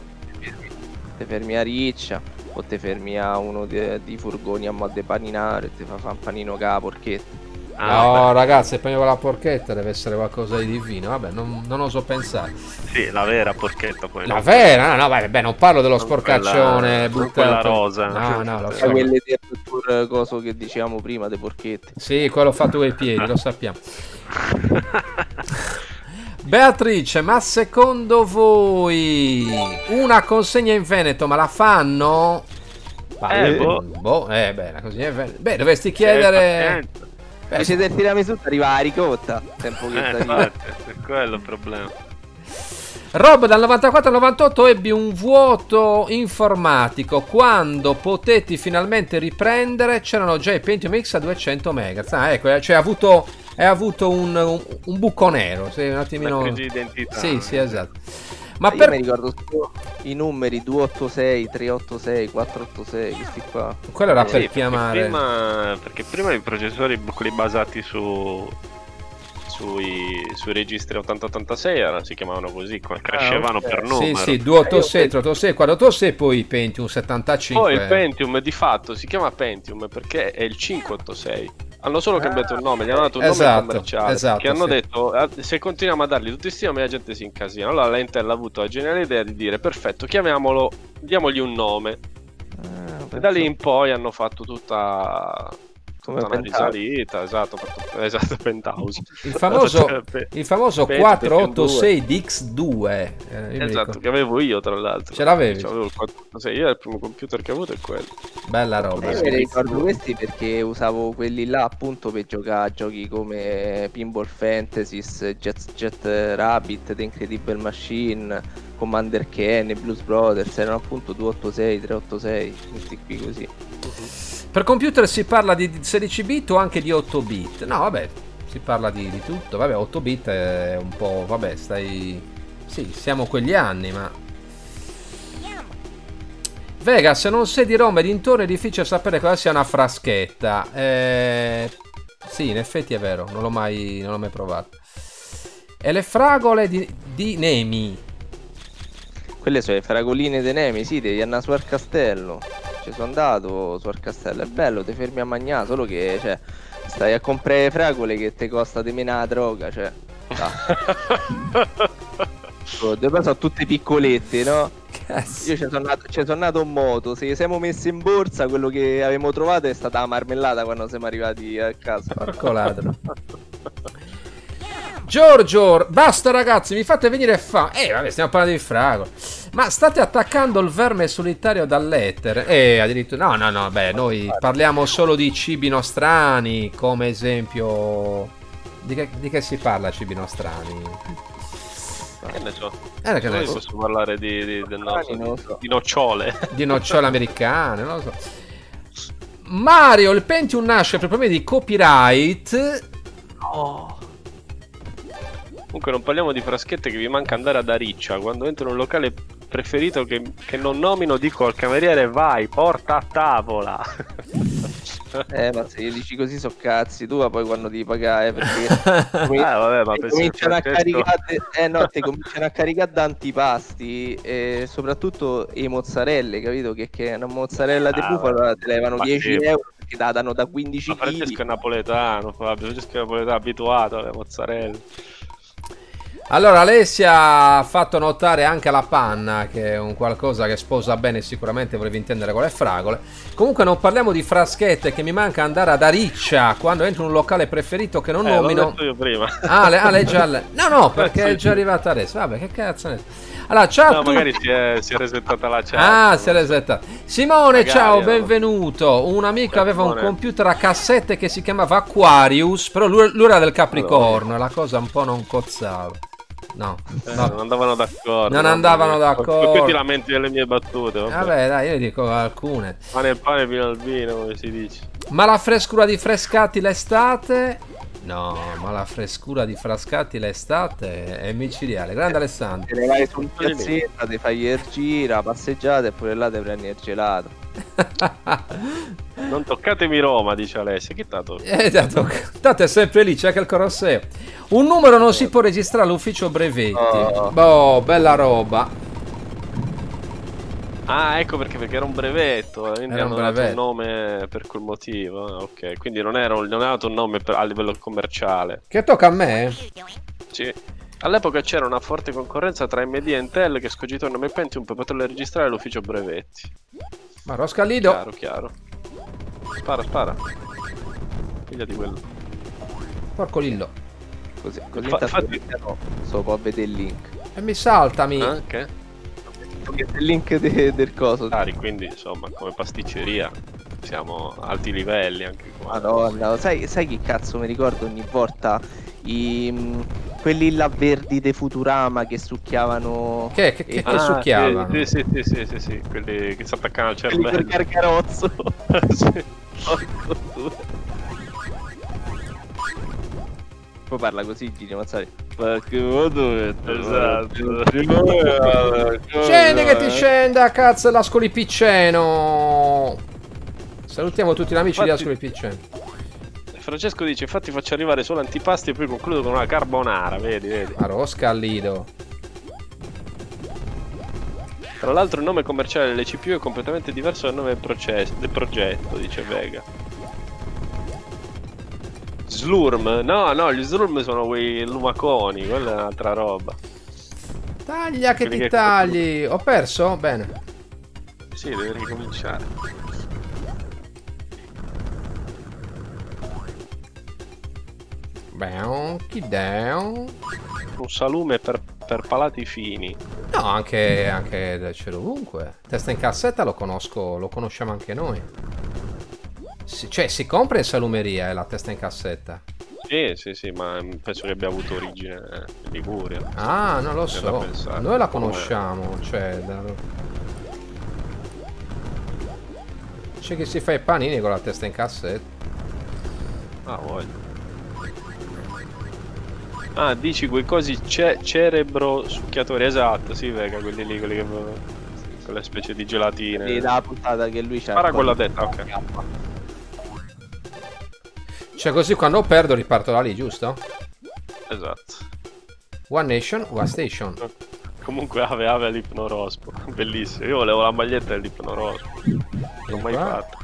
ti fermi a Riccia o ti fermi a uno di furgoni a mo' de paninare e ti fa fare un panino la porchetta. Ah, No, ragazzi, prima con la porchetta deve essere qualcosa di divino. Vabbè, non, non oso pensare. beh, sì, la vera porchetta poi. La no? vera? No, no, vabbè, non parlo dello Non sporcaccione quella- quella rosa. No, no, lo so. quelle del tour coso che dicevamo prima, de porchette. Sì, quello fatto con i piedi, lo sappiamo. Beatrice, ma secondo voi una consegna in Veneto, ma la fanno? Eh, boh. boh, eh, beh, una consegna in Veneto. Beh, dovresti chiedere... Eh, Beh, Invece del tiramisù ti arriva la ricotta. Tempo che eh, ti arriva. infatti, è quello il problema. Rob dal 94 al 98 ebbi un vuoto informatico. Quando potetti finalmente riprendere, c'erano già i Pentium X a 200 MHz. Ah, ecco, cioè ha avuto, avuto un, un, un buco nero. Sì, un attimino. Una crisi di identità. Sì, sì, esatto. Ma Io per... mi ricordo solo i numeri 286, 386, 486, questi qua. quello era Sì, per perché chiamare. Prima, perché prima i processori, quelli basati su, sui, sui registri 8086 erano- si chiamavano così, qua- crescevano ok. per Sì, numero. sì, 286, 386, 486, poi Pentium 75. Poi il Pentium di fatto si chiama Pentium perché è il 586. Hanno solo cambiato il nome, gli hanno dato un Esatto, nome commerciale. esatto, che hanno sì. detto "Ah, se continuiamo a dargli tutti questi nomi la gente si incasina. Allora la Intel ha avuto la geniale idea di dire perfetto, chiamiamolo, diamogli un nome. Ah, E da lì in poi hanno fatto tutta, Come una Penthouse. risalita, esatto, esatto, Penthouse. Il famoso, Pe- il famoso Pentium 486 DX2. eh, Esatto, che avevo io tra l'altro. Ce l'avevi? Cioè, avevo il 486, io il primo computer che ho avuto è quello. Bella roba. Io mi ricordo questi perché usavo quelli là appunto per giocare a giochi come Pinball Fantasies, Jet, Jet Rabbit, The Incredible Machine, Commander Ken, e Blues Brothers, erano appunto 286, 386, questi qui così. Per computer si parla di 16 bit o anche di 8 bit? No, vabbè, si parla di, di tutto. Vabbè, 8 bit è un po'. Vabbè, stai. Sì, siamo quegli anni, ma. Vega, se non sei di Roma e dintorni è difficile sapere cosa sia una fraschetta. Eh, sì, in effetti è vero, non l'ho mai, non l'ho mai provato. E le fragole di, di Nemi. Quelle sono le fragoline dei Nemi, sì, devi andare su al castello. Ci sono andato su al castello, è bello, ti fermi a mangiare, solo che cioè, stai a comprare fragole che ti costa di meno la droga, cioè. dai. Oh, Poi sono tutte piccolette, no? Cazzo. Io ci sono andato, ci sono andato in moto, se siamo messi in borsa, quello che avevamo trovato è stata la marmellata quando siamo arrivati a casa. Porco ladro. Giorgio, basta ragazzi, mi fate venire fa. Eh, vabbè, stiamo parlando di frago. Ma state attaccando il verme solitario dall'etere? Eh, addirittura. No, no, no, beh, noi parliamo solo di cibi nostrani, come esempio. Di che, di che si parla, cibi nostrani? Che ne so. Eh, che ne Noi so, posso parlare di, di, del nostro- so. di nocciole. di nocciole americane, non lo so. Mario, il Pentium nasce per problemi di copyright. Comunque non parliamo di fraschette che vi manca andare ad Ariccia. Quando entro in un locale preferito che, che non nomino dico al cameriere vai, porta a tavola. Eh, ma se gli dici così so cazzi, tu ma poi quando devi pagare, perché comi- Ah, vabbè, ma ti cominciano a che Francesco- caricare, eh no, ti cominciano a caricare da antipasti e soprattutto i mozzarelle, capito? Che, che una mozzarella di Ah, bufala te levano Ma 10 sì. euro perché la danno da 15 Ma Francesco è napoletano, Fabio. Francesco è napoletano, abituato alle mozzarelle. Allora, Alessia ha fatto notare anche la panna, che è un qualcosa che sposa bene, sicuramente volevi intendere con le fragole. Comunque non parliamo di fraschette, che mi manca andare ad Ariccia quando entro in un locale preferito che non Eh, l'ho nomino. detto io prima. Ah, le, ah, lei già... le- No, no, perché è già arrivata adesso. Vabbè, che cazzo ne... Allora, ciao a No, tutti. magari si è, si è resettata la chat. Ah, si è resettata. Simone, Magari, ciao, benvenuto. Un amico Ciao, aveva un Simone. computer a cassette che si chiamava Aquarius, però lui, era del Capricorno e la cosa un po' non cozzava. No, Eh, no. Non andavano d'accordo. Non andavano d'accordo. Poi ti lamenti delle mie battute. Vabbè. Vabbè, dai, io dico alcune. Pane e pane, vino al vino, come si dice. Ma la frescura di Frescati l'estate? No, ma la frescura di Frascati l'estate è micidiale. Grande Alessandro. Te ne vai su un piazzetta, ti fai il gira, passeggiate e pure là ti prendi il gelato. Non toccatemi Roma, dice Alessia. T'ha toccato? Eh, dato, tanto è sempre lì, c'è anche il Colosseo. Un numero non si può registrare all'ufficio brevetti. Oh. Boh, bella roba. Ah, ecco perché, perché era un brevetto. Quindi Era un hanno dato un nome per quel motivo. Ah, Ok, quindi non era, un- non era dato un nome per- a livello commerciale. Che tocca a me? Sì. All'epoca c'era una forte concorrenza tra AMD e Intel che scogitò il nome Pentium per poterlo registrare all'ufficio brevetti. Ma Roscallido. Chiaro, chiaro. Spara, spara. Figlia di quello. Porco Lillo. Così, così Fa- infatti- no, so può vedere il link. E mi saltami. Ah, ok. Il link de- del coso. Cari, quindi insomma, come pasticceria siamo a alti livelli anche qua. Madonna, sai, sai che cazzo mi ricordo ogni volta i, mm, quelli là verdi dei Futurama che succhiavano Che, che, che, che Ah, succhiava? Sì, sì, sì, sì, sì, sì, quelli che si attaccano al cervello. gargarozzo. Sì. Porco Poi parla così Gigi Mazzari. Ma che modo Esatto. Scendi che ti scenda, cazzo, l'Ascoli Picceno. Salutiamo tutti gli amici di Infatti- Ascoli Picceno. Francesco dice, infatti faccio arrivare solo antipasti e poi concludo con una carbonara, vedi, vedi. Ma Roscallido. Tra l'altro il nome commerciale delle CPU è completamente diverso dal nome del, processo- del progetto, dice Vega. Slurm? No, no, gli slurm sono quei lumaconi, quella è un'altra roba. Taglia che Quelli ti che- tagli. Ho perso? Bene. Sì, devi ricominciare. Down, chi down. Un salume per, per palati fini. No, anche, anche c'è ovunque. Testa in cassetta lo conosco, lo conosciamo anche noi. Cioè, si compra in salumeria eh, la testa in cassetta. Sì, sì, sì, ma penso che abbia avuto origine in Liguria. Ah, non lo so. Noi la Come- conosciamo, cioè... da- C'è chi si fa i panini con la testa in cassetta. Ah, voglio. Ah, dici quei cosi ce- cerebro succhiatori, esatto, sì, vega, quelli lì, quelli che... quelle specie di gelatine. Vedi la puntata che lui c'ha. Spara il quella detta, ok. Cioè, così quando perdo riparto da lì, giusto? Esatto. One nation, one station. Comunque ave ave all'ipnorospo. Bellissimo. Io volevo la maglietta dell'ipnorospo. Non l'ho mai fatto.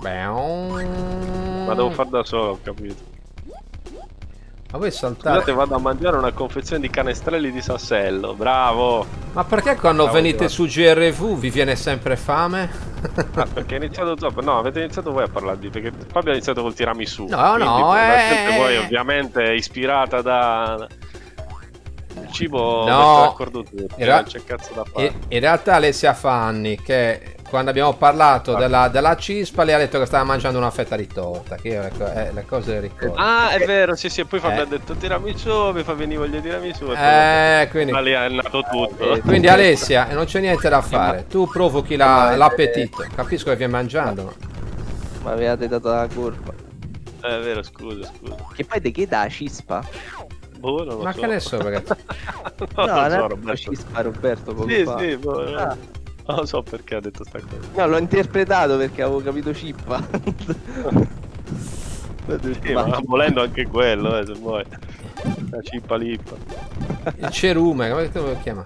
Beh, Ma devo far da solo, ho capito. Ma vuoi saltare? Scusate, vado a mangiare una confezione di canestrelli di sassello. Bravo! Ma perché quando Bravo, venite bravo. su GRV vi viene sempre fame? Ah, perché è iniziato dopo? No, avete iniziato voi a parlare di... Perché poi abbiamo iniziato col tiramisù. No, Quindi, no, la eh. poi ovviamente ispirata da... Il cibo No. d'accordo tutti, Era- non c'è cazzo da fare. In realtà Alessia fa anni che quando abbiamo parlato Ah. della, della cispa le ha detto che stava mangiando una fetta di torta. Che io ecco, eh, le cose le ricordo. Ah, è vero, sì, sì, e poi Fabio Eh. ha detto tiramisù, mi fa venire voglia di tiramisù. Eh, quindi, Da lì è nato tutto. Eh, quindi Alessia, non c'è niente da fare. Tu provochi la- Ma- l'appetito. Capisco che viene mangiando. Ma avevate dato la colpa. Eh, È vero, scusa, scusa. Che poi di che da cispa? Boh, non lo Ma so. che ne so, ragazzi. no, no, non so, Roberto. cispa Roberto poco Sì, fa. sì, boh, no. Ah. Non lo so perché ha detto sta cosa. No, l'ho interpretato perché avevo capito cippa. Sì, ma volendo anche quello, eh, se vuoi. La cippa lippa. Il cerume, come te lo chiama?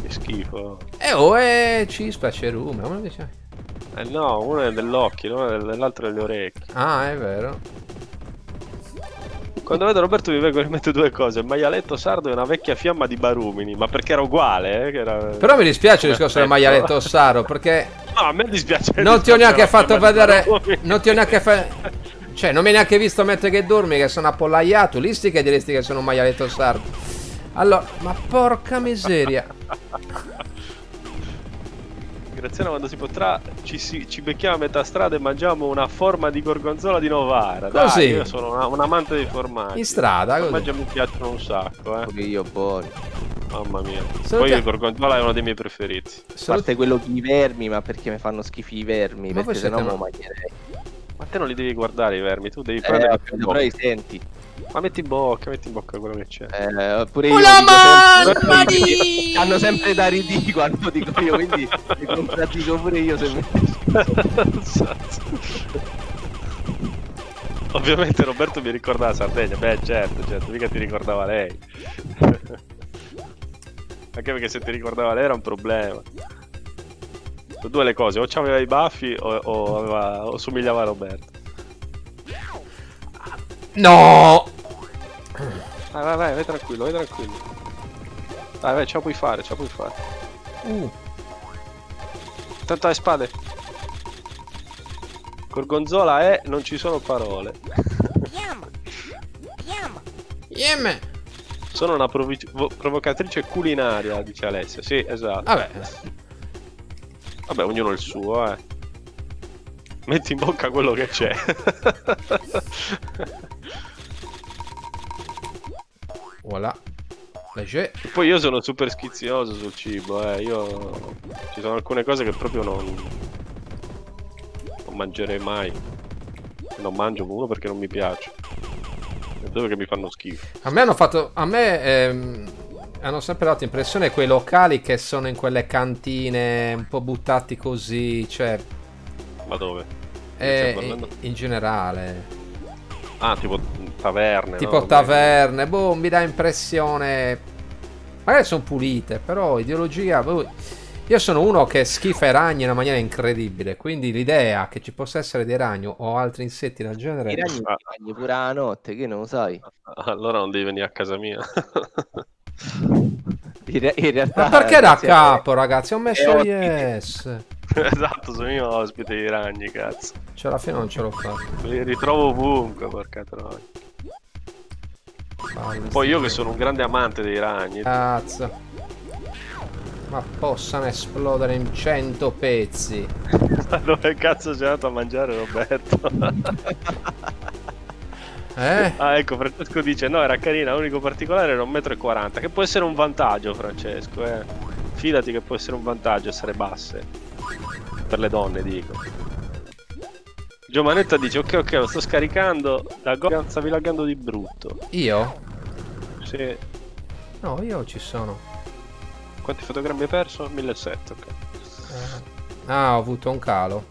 Che schifo. Eh, oh, è cispa, cerume. Come lo dice? Eh no, uno è dell'occhio, l'altro è delle orecchie. Ah, è vero. Quando vedo Roberto mi vengono in mente due cose: il maialetto sardo e una vecchia fiamma di barumini. Ma perché era uguale, eh? Era... Però mi dispiace il discorso del Perfetto. maialetto Saro perché No, a me dispiace. non ti ho neanche fatto vedere. Non ti ho neanche fa- Cioè, non mi hai neanche visto mentre che dormi, che sono appollaiato. Lì sì che diresti che sono un maialetto sardo. Allora, ma porca miseria. Graziano quando si potrà ci, si- ci becchiamo a metà strada e mangiamo una forma di gorgonzola di Novara. Dai, Così? io sono una- un amante dei formaggi. In strada, I così. formaggi mi piacciono un sacco, eh. Io buoni. Mamma mia. Salutia- Poi il gorgonzola è uno dei miei preferiti. A Salut- parte quello che i vermi, ma perché mi fanno schifo i vermi? Ma perché sennò ma- mi mangerei. Ma te non li devi guardare i vermi, tu devi Eh, prendere però li senti. Ma metti in bocca, metti in bocca quello che c'è. Eh, pure io sempre- di- Hanno sempre da ridì quando dico io, quindi mi contraddico pure io se mi... Ovviamente Roberto mi ricorda la Sardegna, beh certo, certo, mica ti ricordava lei. Anche perché se ti ricordava lei era un problema. Sono due le cose, o c'aveva i baffi o, o aveva- o somigliava a Roberto. No! Vai, vai, vai, vai tranquillo, vai tranquillo. Vai, vai, ce la puoi fare, ce la puoi fare. Uh, Tanto hai spade. Gorgonzola è non ci sono parole. Yemme. Sono una provi- vo- provocatrice culinaria, dice Alessia. Sì, esatto. Vabbè. Vabbè, ognuno il suo, eh. Metti in bocca quello che c'è. Voilà. Leger. E Poi io sono super schizioso sul cibo, eh. Io ci sono alcune cose che proprio non non mangerei mai. Non mangio uno perché non mi piace. E due che mi fanno schifo. A me hanno fatto. A me ehm, hanno sempre dato impressione quei locali che sono in quelle cantine un po' buttati così. Cioè. Ma dove? eh, in, in generale. Ah, tipo taverne. Tipo no? taverne. Boh, mi dà impressione. Magari sono pulite, però ideologia. boh. Io sono uno che schifa i ragni in una maniera incredibile, quindi l'idea che ci possa essere dei ragni o altri insetti del genere... I ragni, Ah. i ragni pure la notte, che non lo sai. Allora non devi venire a casa mia. In, re- in realtà... Ma perché da capo, ragazzi? Ho messo ospite. yes. esatto, sono io ospite di ragni, cazzo. Cioè, alla fine non ce l'ho fatta. Li ritrovo ovunque, porca troia. Palle, Poi io che sono un grande amante dei ragni. Cazzo. Ma possano esplodere in cento pezzi. Dove cazzo sei andato a mangiare Roberto? Eh? ah ecco, Francesco dice no, era carina, l'unico particolare era un metro e 40, che può essere un vantaggio Francesco, eh. Fidati che può essere un vantaggio essere basse. Per le donne dico. Giovanetta dice ok ok lo sto scaricando, la go- stavi laggando di brutto. Io? Sì. No, io ci sono. Quanti fotogrammi hai perso? 1700, ok. Eh. Ah, ho avuto un calo.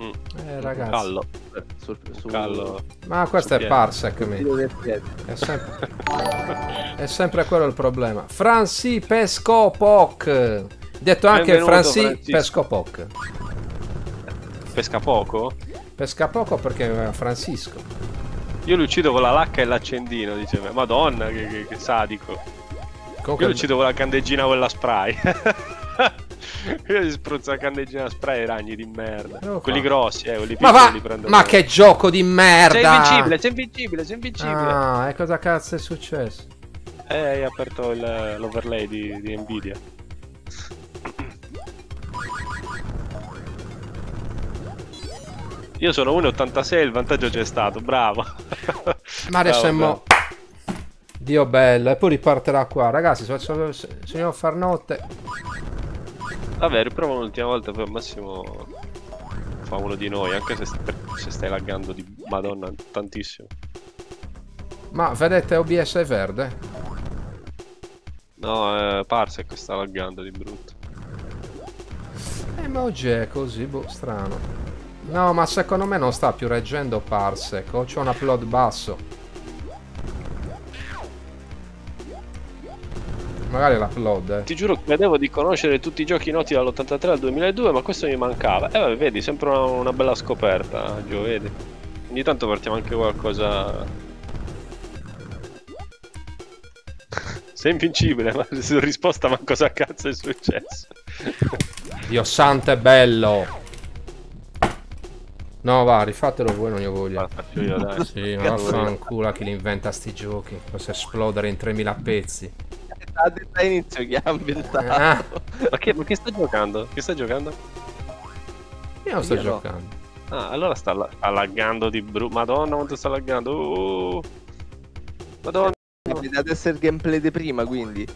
Mm. Eh, Un ragazzi. callo. Sul, Un su- callo. Ma questo è Parsec, mi. È sempre... è sempre quello il problema. Franci Pescopoc. Detto anche Benvenuto, Franci Francisco. Pescopoc. Pesca poco? Pesca poco perché è Francisco. Io li uccido con la lacca e l'accendino, dice me. Madonna, che, che- che sadico. Io Comunque, li uccido con la candeggina quella spray. Io gli spruzzo la candeggina spray ai ragni di merda. Lo fa. Quelli grossi, eh, quelli ma piccoli va! li prendo Ma io. che gioco di merda! Sei invincibile, sei invincibile, sei invincibile. Ah, e cosa cazzo è successo? Eh, hai aperto il- l'overlay di, di Nvidia. Io sono 1,86, il vantaggio c'è stato, bravo. Ma adesso è mo... Dio bello, e poi riparterà qua. Ragazzi, se se- se- se io far notte... Vabbè, riprovo un'ultima volta, poi al massimo fa uno di noi, anche se, se stai laggando di madonna tantissimo. Ma vedete OBS è verde? No, eh, Parsec sta laggando di brutto. Eh, ma oggi è così, boh, strano. No, ma secondo me non sta più reggendo Parsec, o c'è un upload basso. Magari l'upload, eh. Ti giuro che credevo di conoscere tutti i giochi noti dall'83 al 2002, ma questo mi mancava. E vabbè, vedi, sempre una, una bella scoperta, Gio, vedi. Ogni tanto partiamo anche qualcosa... Sei invincibile, ma su risposta ma cosa cazzo è successo? Dio santo è bello! No, va, rifatelo voi, non io voglio. La faccio io, dai. Sì, ma vaffanculo a chi li inventa sti giochi. Posso esplodere in 3000 pezzi. Ha detto all'inizio che ha inventato. Ah, Ma che, ma che sta giocando? Che sta giocando? io non sto Io no. giocando. Ah, allora sta, la- sta laggando di brutto. Madonna, quanto sta laggando. Oh. Madonna. Deve essere il gameplay di prima, quindi.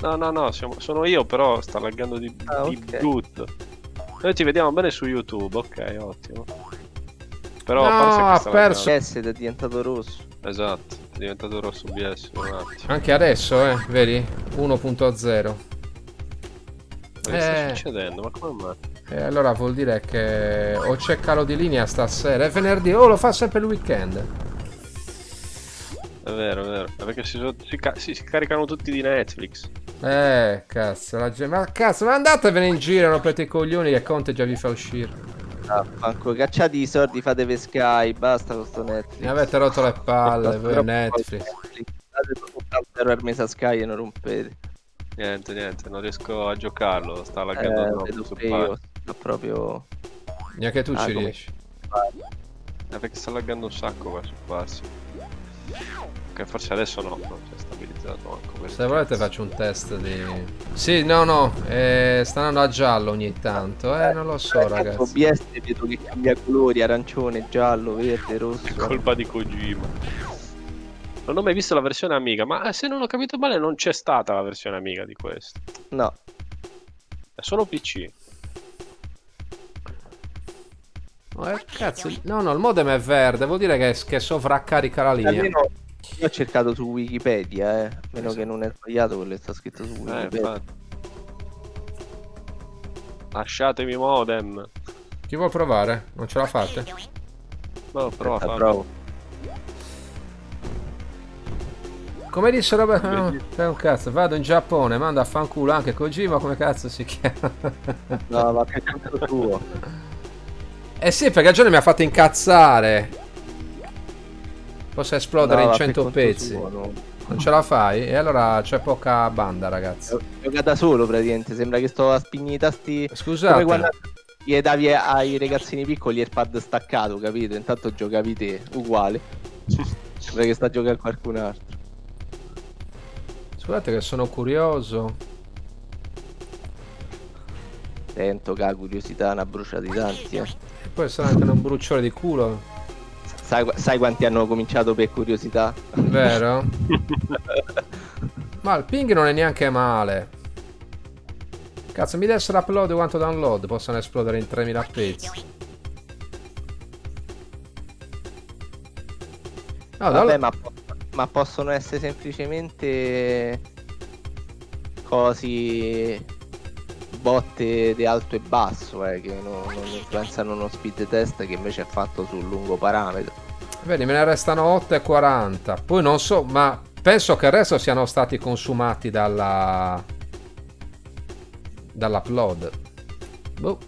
No, no, no, siamo- sono io, però sta laggando di, Ah, di ok. brutto. Noi ti vediamo bene su YouTube, ok, ottimo. Però No, ha perso. S è diventato rosso. Esatto, è diventato rosso BS per un attimo. Anche adesso, eh, vedi? 1.0. Ma che sta Eh. succedendo? Ma come mai? E allora vuol dire che o c'è calo di linea stasera. È venerdì, oh, lo fa sempre il weekend. È vero, è vero. È perché si, so- si ca- si- si caricano tutti di Netflix. Eh, cazzo, la gente... Ma cazzo, ma andatevene in giro, rompete i coglioni che Conte già vi fa uscire. Ah, manco cacciate i soldi, fate per Sky, basta con sto Netflix. Mi avete rotto le palle, voi Netflix. Date solo 80 euro al mese a Sky e non rompete. Niente, niente, non riesco a giocarlo. Sta laggando Eh, troppo sul che io sto proprio... Neanche tu Ah, ci come- riesci. È perché sta laggando un sacco qua sul Parsi. Ok, forse adesso no, non Se volete faccio un test di... Sì, no, no, eh, sta andando a giallo ogni tanto, eh, non lo so ragazzi. OBS vedo che cambia colori, arancione, giallo, verde, rosso. È colpa di Kojima. Non ho mai visto la versione Amiga, ma eh, se non ho capito male non c'è stata la versione Amiga di questo. No, È solo PC. Oh, eh, cazzo, no, no, il modem è verde, vuol dire che, che sovraccarica la linea. almeno io ho cercato su Wikipedia, eh. A meno che non è sbagliato quello che sta scritto su Eh, Wikipedia. infatti. Lasciatemi modem. Chi vuol provare? Non ce la fate? No, prova a Aspetta, farlo. provo. Come disse Robert, no, sei un cazzo, vado in Giappone, manda a fanculo anche Kojima, come cazzo si chiama? No, ma che cazzo tuo. Eh sì, perché Giorgio mi ha fatto incazzare. Posso esplodere No, in ma per 100 conto pezzi. suo, no. Non ce la fai? E allora c'è poca banda, ragazzi. Gioca da solo praticamente, sembra che sto a spignare i tasti Scusate. quando gli davi ai ragazzini piccoli il pad staccato, capito? Intanto giocavi te, uguale. Sembra che sta a giocare qualcun altro. Scusate che sono curioso. Sento che la curiosità ne ha bruciati tanti, eh. E poi sarà anche un bruciore di culo. Sai, sai quanti hanno cominciato per curiosità? Vero? Ma il ping non è neanche male. Cazzo, mi dessero upload quanto download, possono esplodere in 3000 pezzi. No, Vabbè, ma, ma possono essere semplicemente cosi botte di alto e basso eh, che non, non influenzano uno speed test che invece è fatto sul lungo parametro. Vedi, me ne restano 8 e 40. Poi non so, ma penso che il resto siano stati consumati dalla... dall'upload. Boh.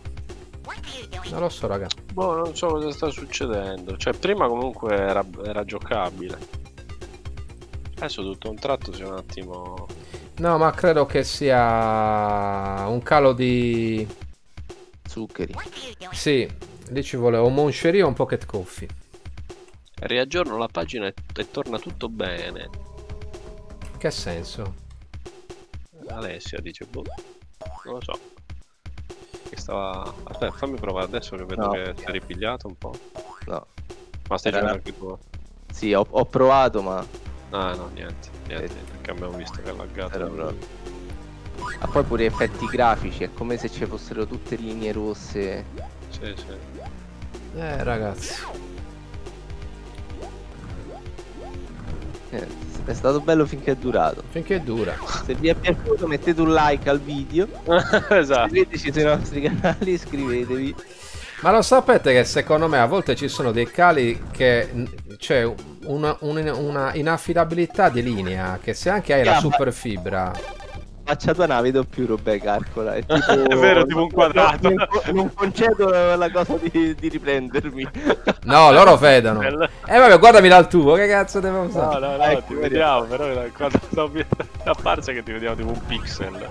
Non lo so, raga. Boh, non so cosa sta succedendo. Cioè, prima comunque era, era giocabile. Adesso tutto a un tratto si è un attimo. No, ma credo che sia un calo di... Zuccheri. Sì, lì ci vuole o Moncherie o un Pocket Coffee. Riaggiorno la pagina e, e torna tutto bene. Che senso? Alessia dice, boh, non lo so. Che stava. Aspetta, fammi provare adesso che vedo No. che si è ripigliato un po'. No. Ma stai Era giocando una- anche tu? Sì, ho, ho provato, ma Ah, no, niente, niente, Eh. niente, perché abbiamo visto che è laggato. Era proprio- ha poi pure effetti grafici, è come se ci fossero tutte linee rosse. Sì, sì. Eh, ragazzi. Eh, è stato bello finché è durato. Finché dura. Se vi è piaciuto mettete un like al video, esatto. iscriveteci sui nostri canali, iscrivetevi. Ma lo sapete che secondo me a volte ci sono dei cali che c'è una, un- una inaffidabilità di linea che se anche hai la Yeah, super fibra Faccia tua nave do più Robè calcola. È, tipo... È vero, tipo un quadrato. Non, non concedo la cosa di, di riprendermi. No, loro vedono. Bello. Eh vabbè, guardami dal tuo, che cazzo devo No, usare? no, no, Ecco, ti vedi. vediamo, però quando sono apparsa che ti vediamo tipo un pixel.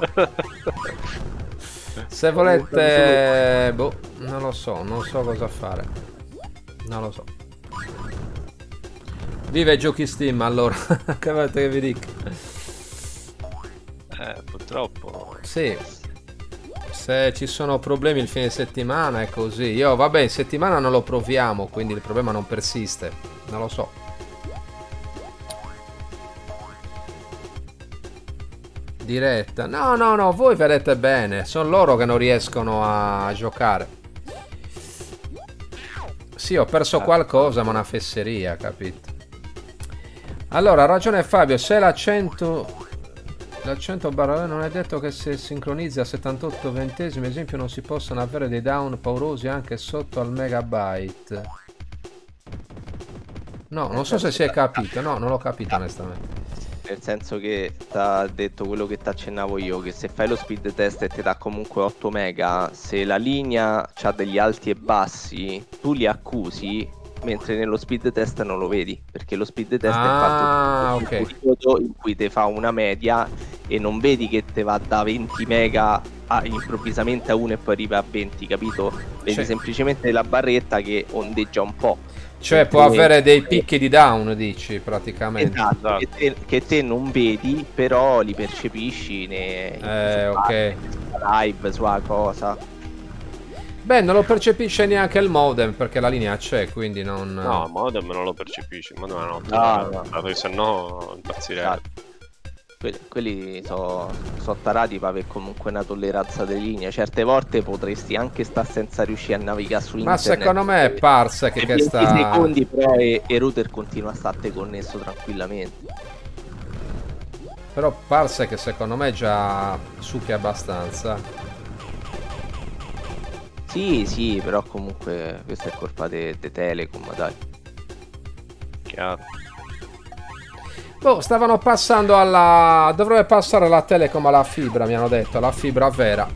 Se volete... Boh, non lo so, non so cosa fare. Non lo so. Vive i giochi Steam allora, che volete che vi dica? eh, purtroppo. Sì. Se ci sono problemi il fine settimana è così. Io vabbè, in settimana non lo proviamo, quindi il problema non persiste. Non lo so. Diretta. No, no, no, voi vedete bene. Sono loro che non riescono a giocare. Sì, ho perso qualcosa, ma una fesseria, capito? Allora, ha ragione Fabio, se l'accento L'accento barra non è detto che se sincronizza a 78 ventesimi, esempio, non si possono avere dei down paurosi anche sotto al megabyte. No, non so se si è capito, no, non l'ho capito onestamente. Nel senso che ti ha detto quello che ti accennavo io, che se fai lo speed test e ti dà comunque 8 mega, se la linea ha degli alti e bassi, tu li accusi, mentre nello speed test non lo vedi, perché lo speed test Ah, è fatto in ok. un periodo in cui ti fa una media e non vedi che te va da 20 mega a, improvvisamente a 1 e poi arriva a 20, capito? Vedi Sì. semplicemente la barretta che ondeggia un po'. Cioè, può avere dei picchi di down, dici, praticamente. Esatto. Che, te, che te non vedi, però li percepisci nei Eh, ok. live, sulla cosa. Beh, non lo percepisce neanche il modem perché la linea c'è, quindi non... No, il modem non lo percepisci, ma no, no, No, no. no. se no impazzirei. Esatto. Que- quelli sono tarati per avere comunque una tolleranza delle linee. Certe volte potresti anche stare senza riuscire a navigare su Ma internet. secondo me è Parsec Per che 20 sta... secondi però e, e router continua a stare connesso tranquillamente. Però Parsec secondo me già succhia abbastanza. Sì, sì, però comunque questa è colpa di Telecom, dai. Chiaro. Boh, stavano passando alla... Dovrebbe passare la Telecom alla fibra, mi hanno detto, la fibra vera.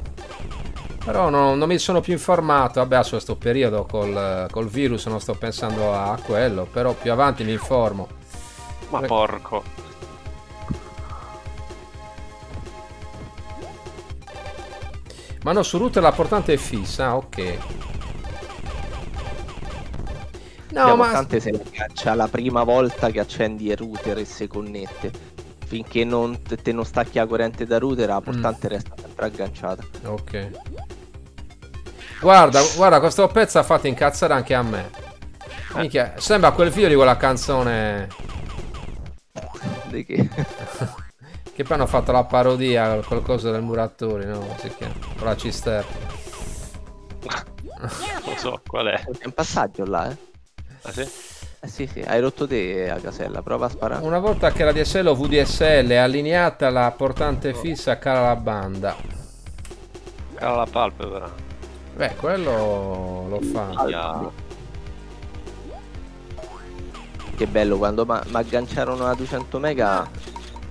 Però no, non mi sono più informato. Vabbè, su questo periodo col, col, virus non sto pensando a quello. Però più avanti mi informo. Ma porco. Ma no, su router la portante è fissa, ok. No, ma... Tante se la caccia la prima volta che accendi il router e si connette. Finché non te non stacchi la corrente da router, la portante mm. resta sempre agganciata. Ok. Guarda, guarda, questo pezzo ha fatto incazzare anche a me. Minchia, sembra quel video di quella canzone. Di che? che poi hanno fatto la parodia col coso del muratore, no? Si chiama. Con la cisterna. Non so qual è. È un passaggio là, eh. Ah sì? Eh sì, sì, hai rotto te a casella, prova a sparare. Una volta che la DSL o VDSL è allineata, la portante fissa cala la banda. Cala la palpebra. Beh, quello lo fa. Yeah. Che bello, quando mi agganciarono a 200 mega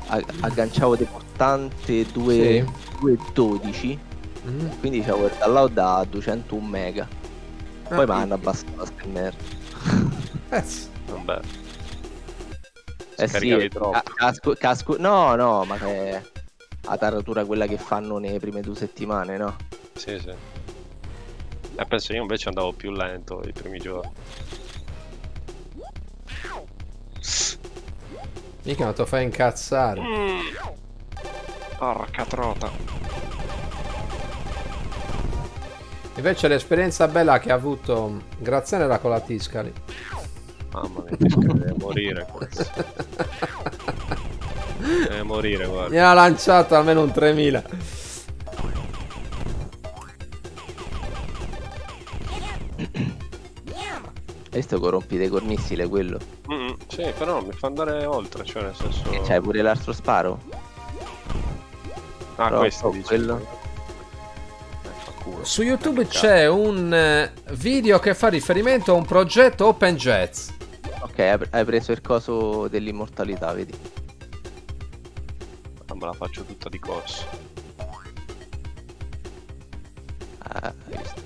agganciavo dei portante 212 sì. mm. quindi c'avevo il download a 201 mega poi ah, mi hanno abbassato la scanner Vabbè. Eh sì, ca- casco, casco, no, no, ma che la taratura quella che fanno nelle prime due settimane, no? Sì, sì. Eh, penso io invece andavo più lento i primi giorni. Mica non ti fai incazzare. Mm. Porca trota. Invece l'esperienza bella che ha avuto Graziano era con la Tiscali. Mamma mia, deve morire questo. Deve morire, guarda. Mi ha lanciato almeno un 3000. Questo corrompi dei cornissile quello. Mm, sì, però mi fa andare oltre, cioè nel senso. E c'hai pure l'altro sparo? Ah, però, questo dice. Quello culo. Su YouTube c'è un eh, video che fa riferimento a un progetto Open Jazz. Ok, hai preso il coso dell'immortalità, vedi? Ma me la faccio tutta di corso. Ah, hai visto.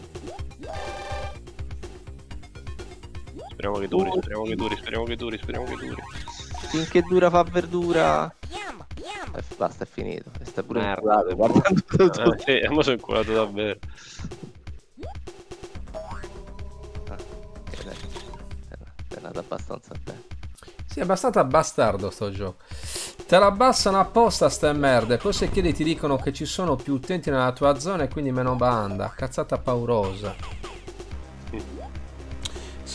Speriamo che duri, speriamo che duri, speriamo che duri, speriamo che duri. Finché dura fa verdura. Eh, basta, è finito. E sta pure Merda, guardando tutto. Eh, sì, ma sono inculato davvero. Ah, è andato abbastanza bene. Sì, è abbastanza bastardo sto gioco. Te la abbassano apposta ste merde, poi se chiedi ti dicono che ci sono più utenti nella tua zona e quindi meno banda. Cazzata paurosa.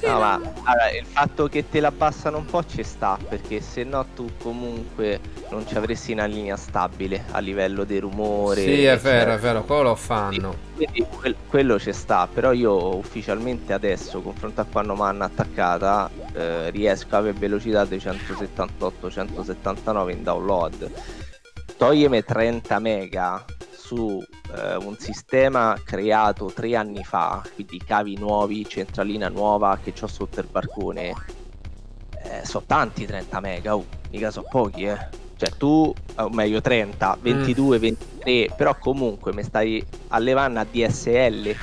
Sì, no, ma allora, il fatto che te la abbassano un po' ci sta, perché se no tu comunque non ci avresti una linea stabile a livello di rumore. Sì, è vero, è vero, quello lo fanno. Quindi quel, quello ci sta, però io ufficialmente adesso, confronto a quando mi hanno attaccata, eh, riesco a avere velocità di 178-179 in download. Togliemi 30 mega su eh, un sistema creato tre anni fa, quindi cavi nuovi, centralina nuova che ho sotto il barcone, eh, sono tanti 30 mega, uh, mica sono pochi, eh. Cioè tu, o meglio 30, 22, mm. 23, però comunque mi stai allevando a DSL.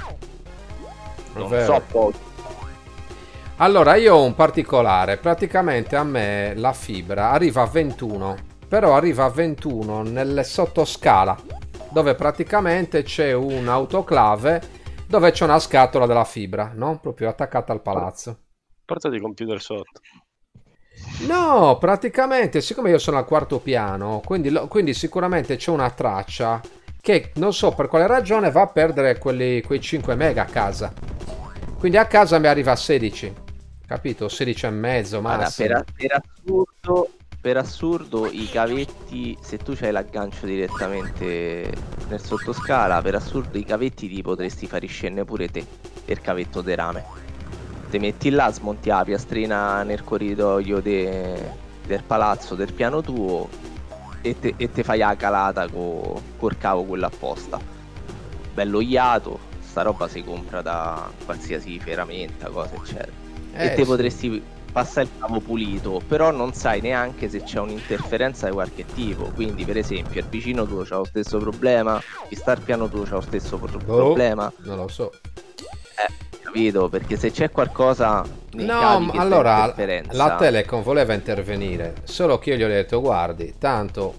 Non so pochi. Allora, io ho un particolare, praticamente a me la fibra arriva a 21, però arriva a 21 nelle sottoscala dove praticamente c'è un autoclave dove c'è una scatola della fibra, no? Proprio attaccata al palazzo. Portati il computer sotto. No, praticamente, siccome io sono al quarto piano, quindi, quindi sicuramente c'è una traccia che non so per quale ragione va a perdere quelli, quei 5 mega a casa. Quindi a casa mi arriva a 16, capito? 16 e mezzo massimo. Allora, per, per assurdo per assurdo i cavetti, se tu c'hai l'aggancio direttamente nel sottoscala, per assurdo i cavetti ti potresti far scendere pure te, il cavetto di rame. Ti metti là, smonti la piastrina nel corridoio de, del palazzo, del piano tuo e te, e te fai la calata co, col cavo quello apposta. Bello iato, sta roba si compra da qualsiasi ferramenta, cosa eccetera. Eh, e te sì. potresti passa il cavo pulito, però non sai neanche se c'è un'interferenza di qualche tipo. Quindi, per esempio, il vicino tuo c'ha lo stesso problema, chi sta al piano tuo c'ha lo stesso pro- Oh, problema. Non lo so. Eh, capito? Perché se c'è qualcosa No, allora la Telecom voleva intervenire, solo che io gli ho detto, guardi, tanto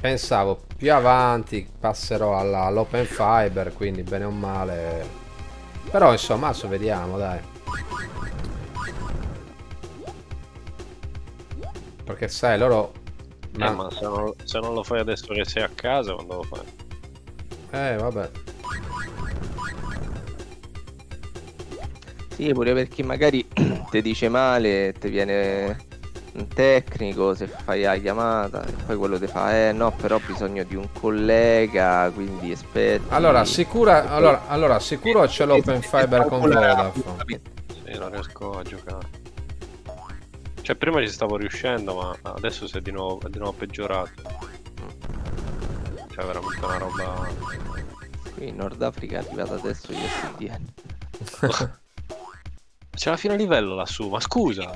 pensavo più avanti passerò alla- all'open fiber, quindi bene o male. Però insomma, adesso vediamo, dai. Perché sai, loro... Eh, ma se non, se non lo fai adesso che sei a casa, quando lo fai? Eh, vabbè. Sì, pure perché magari ti dice male, ti viene un tecnico, se fai la chiamata, e poi quello ti fa, eh no, però ho bisogno di un collega, quindi aspetti. Allora, sicura, allora, allora sicuro c'è l'open fiber con Vodafone. Sì, non riesco a giocare. Cioè, prima ci stavo riuscendo, ma adesso si è di nuovo, è di nuovo peggiorato. Cioè, veramente una roba. Qui in Nord Africa è arrivato adesso gli SDN. C'è la fine livello lassù, ma scusa!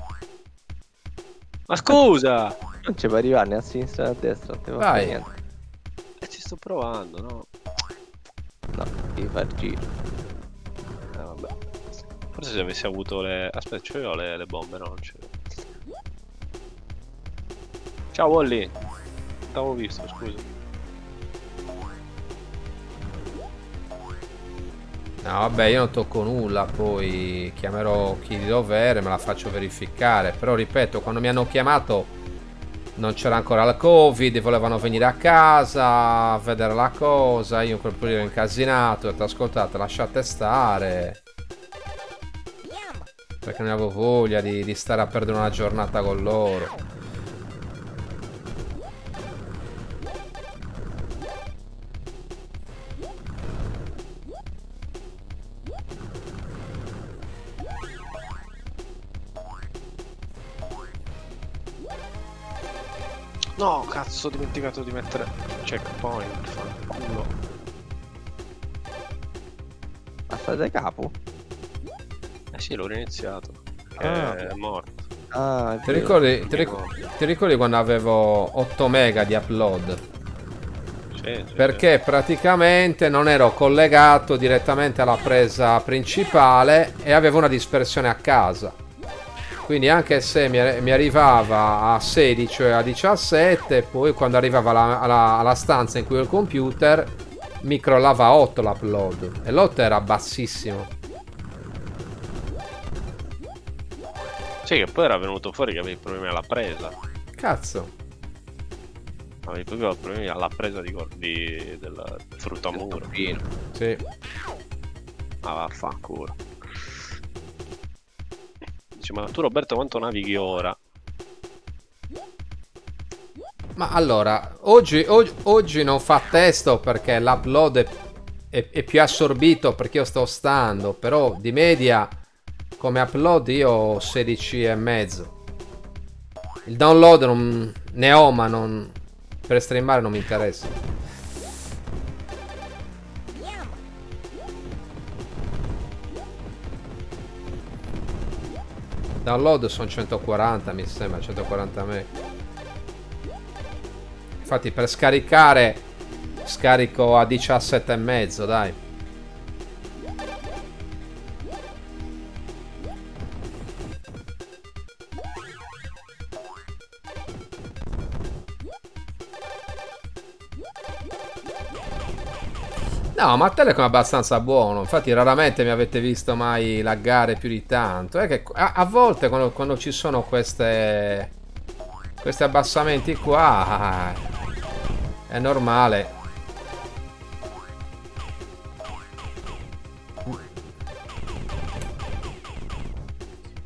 Ma scusa! Non ci puoi arrivare né a sinistra né a destra, non Vai. niente. E ci sto provando, no? No, devi far giro. Eh, vabbè. Forse se avessi avuto le. Aspetta, ce le ho le, le bombe, no? Non ce le ho. Ciao Wally! T'avevo visto, scusa. No, vabbè, io non tocco nulla, poi chiamerò chi di dovere, me la faccio verificare. Però ripeto, quando mi hanno chiamato non c'era ancora il Covid, volevano venire a casa a vedere la cosa. Io in quel periodo ero incasinato, ho detto ascoltate, lasciate stare. Perché non avevo voglia di, di stare a perdere una giornata con loro. No, cazzo, ho dimenticato di mettere checkpoint. Fanculo. Ma state capo? Eh sì, l'ho riniziato. Ah. è morto. Ah, è Ti ricordi, ti ric- ti ricordi quando avevo 8 mega di upload? Sì, sì, Perché praticamente non ero collegato direttamente alla presa principale e avevo una dispersione a casa. Quindi anche se mi, mi arrivava a 16 o a 17, poi quando arrivava alla, alla- alla stanza in cui ho il computer mi crollava a 8 l'upload e l'8 era bassissimo. Sì, che poi era venuto fuori che avevi problemi alla presa. Cazzo. Avevi proprio problemi alla presa di, di- del fruttamuro. Toppino. Sì. Ma vaffanculo. Dice, ma tu Roberto quanto navighi ora? Ma allora, oggi, oggi- oggi non fa testo perché l'upload è, è- è più assorbito perché io sto stando, però di media come upload io ho 16 e mezzo. Il download non, ne ho, ma non, per streamare non mi interessa. Download sono 140 mi sembra, 140 meg. Infatti per scaricare scarico a 17 e mezzo, dai. No, ma Telecom è abbastanza buono. Infatti, raramente mi avete visto mai laggare più di tanto. È che a, a volte, quando, quando ci sono queste. Questi abbassamenti qua. È normale.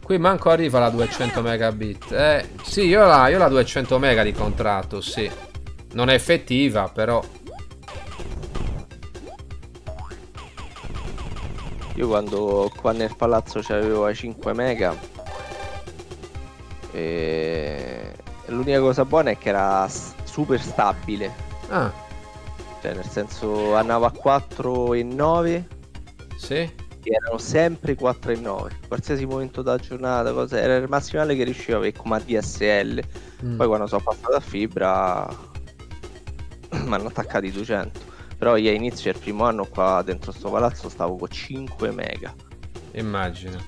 Qui manco arriva la 200 megabit. Eh, sì, io la, io la 200 mega di contratto, sì. Non è effettiva, però. Io quando qua nel palazzo c'avevo ai 5 mega e l'unica cosa buona è che era super stabile, Ah, cioè nel senso andavo a 4 e 9 sì. erano sempre 4,9 qualsiasi momento della giornata cosa, era il massimale che riusciva a avere come a DSL Mm. poi quando sono passato a fibra mi hanno attaccati 200 però io all'inizio del primo anno qua dentro sto palazzo stavo con 5 mega Immagino.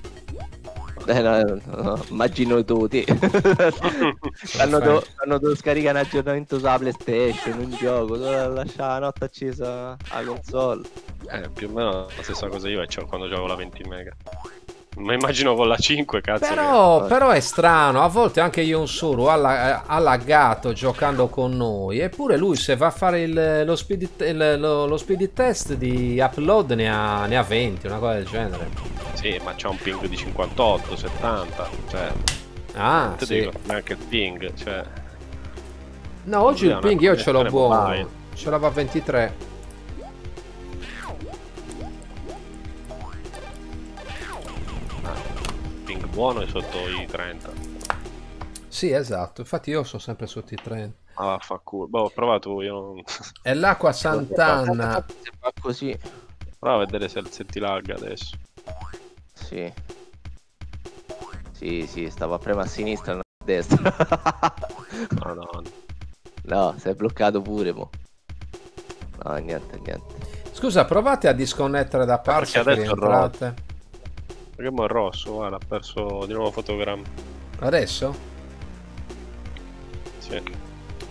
Eh, no, no, no, immagino tu te quando, do, devo scaricare un aggiornamento sulla PlayStation un gioco lasciare la notte accesa la console Eh, più o meno la stessa cosa io faccio quando gioco la 20 mega. Ma immagino con la 5, cazzo. Però, però è strano, a volte anche io un solo ha, la- ha laggato giocando con noi, eppure lui se va a fare il- lo, speed, il- lo- lo speed test di upload ne ha, ne ha 20, una cosa del genere. che- Sì, ma c'ha un ping di 58, 70. Cioè, Ah, sì. dico, neanche il ping. Cioè, No, oggi il ping io ce l'ho buono, ce l'avevo a 23. Buono è sotto i 30. Sì, esatto, infatti io sono sempre sotto i 30. Ah, fa culo. Boh, ho provato io. Non... E l'acqua Sant'Anna, se fa così Prova a vedere se, se ti lagga adesso. sì sì sì stavo a premere a sinistra non a destra Madonna. no si è bloccato pure mo no niente niente scusa, provate a disconnettere da parte perché che adesso è rientrate. Perché mo è rosso, guarda, ha perso di nuovo fotogramma. Adesso? Sì.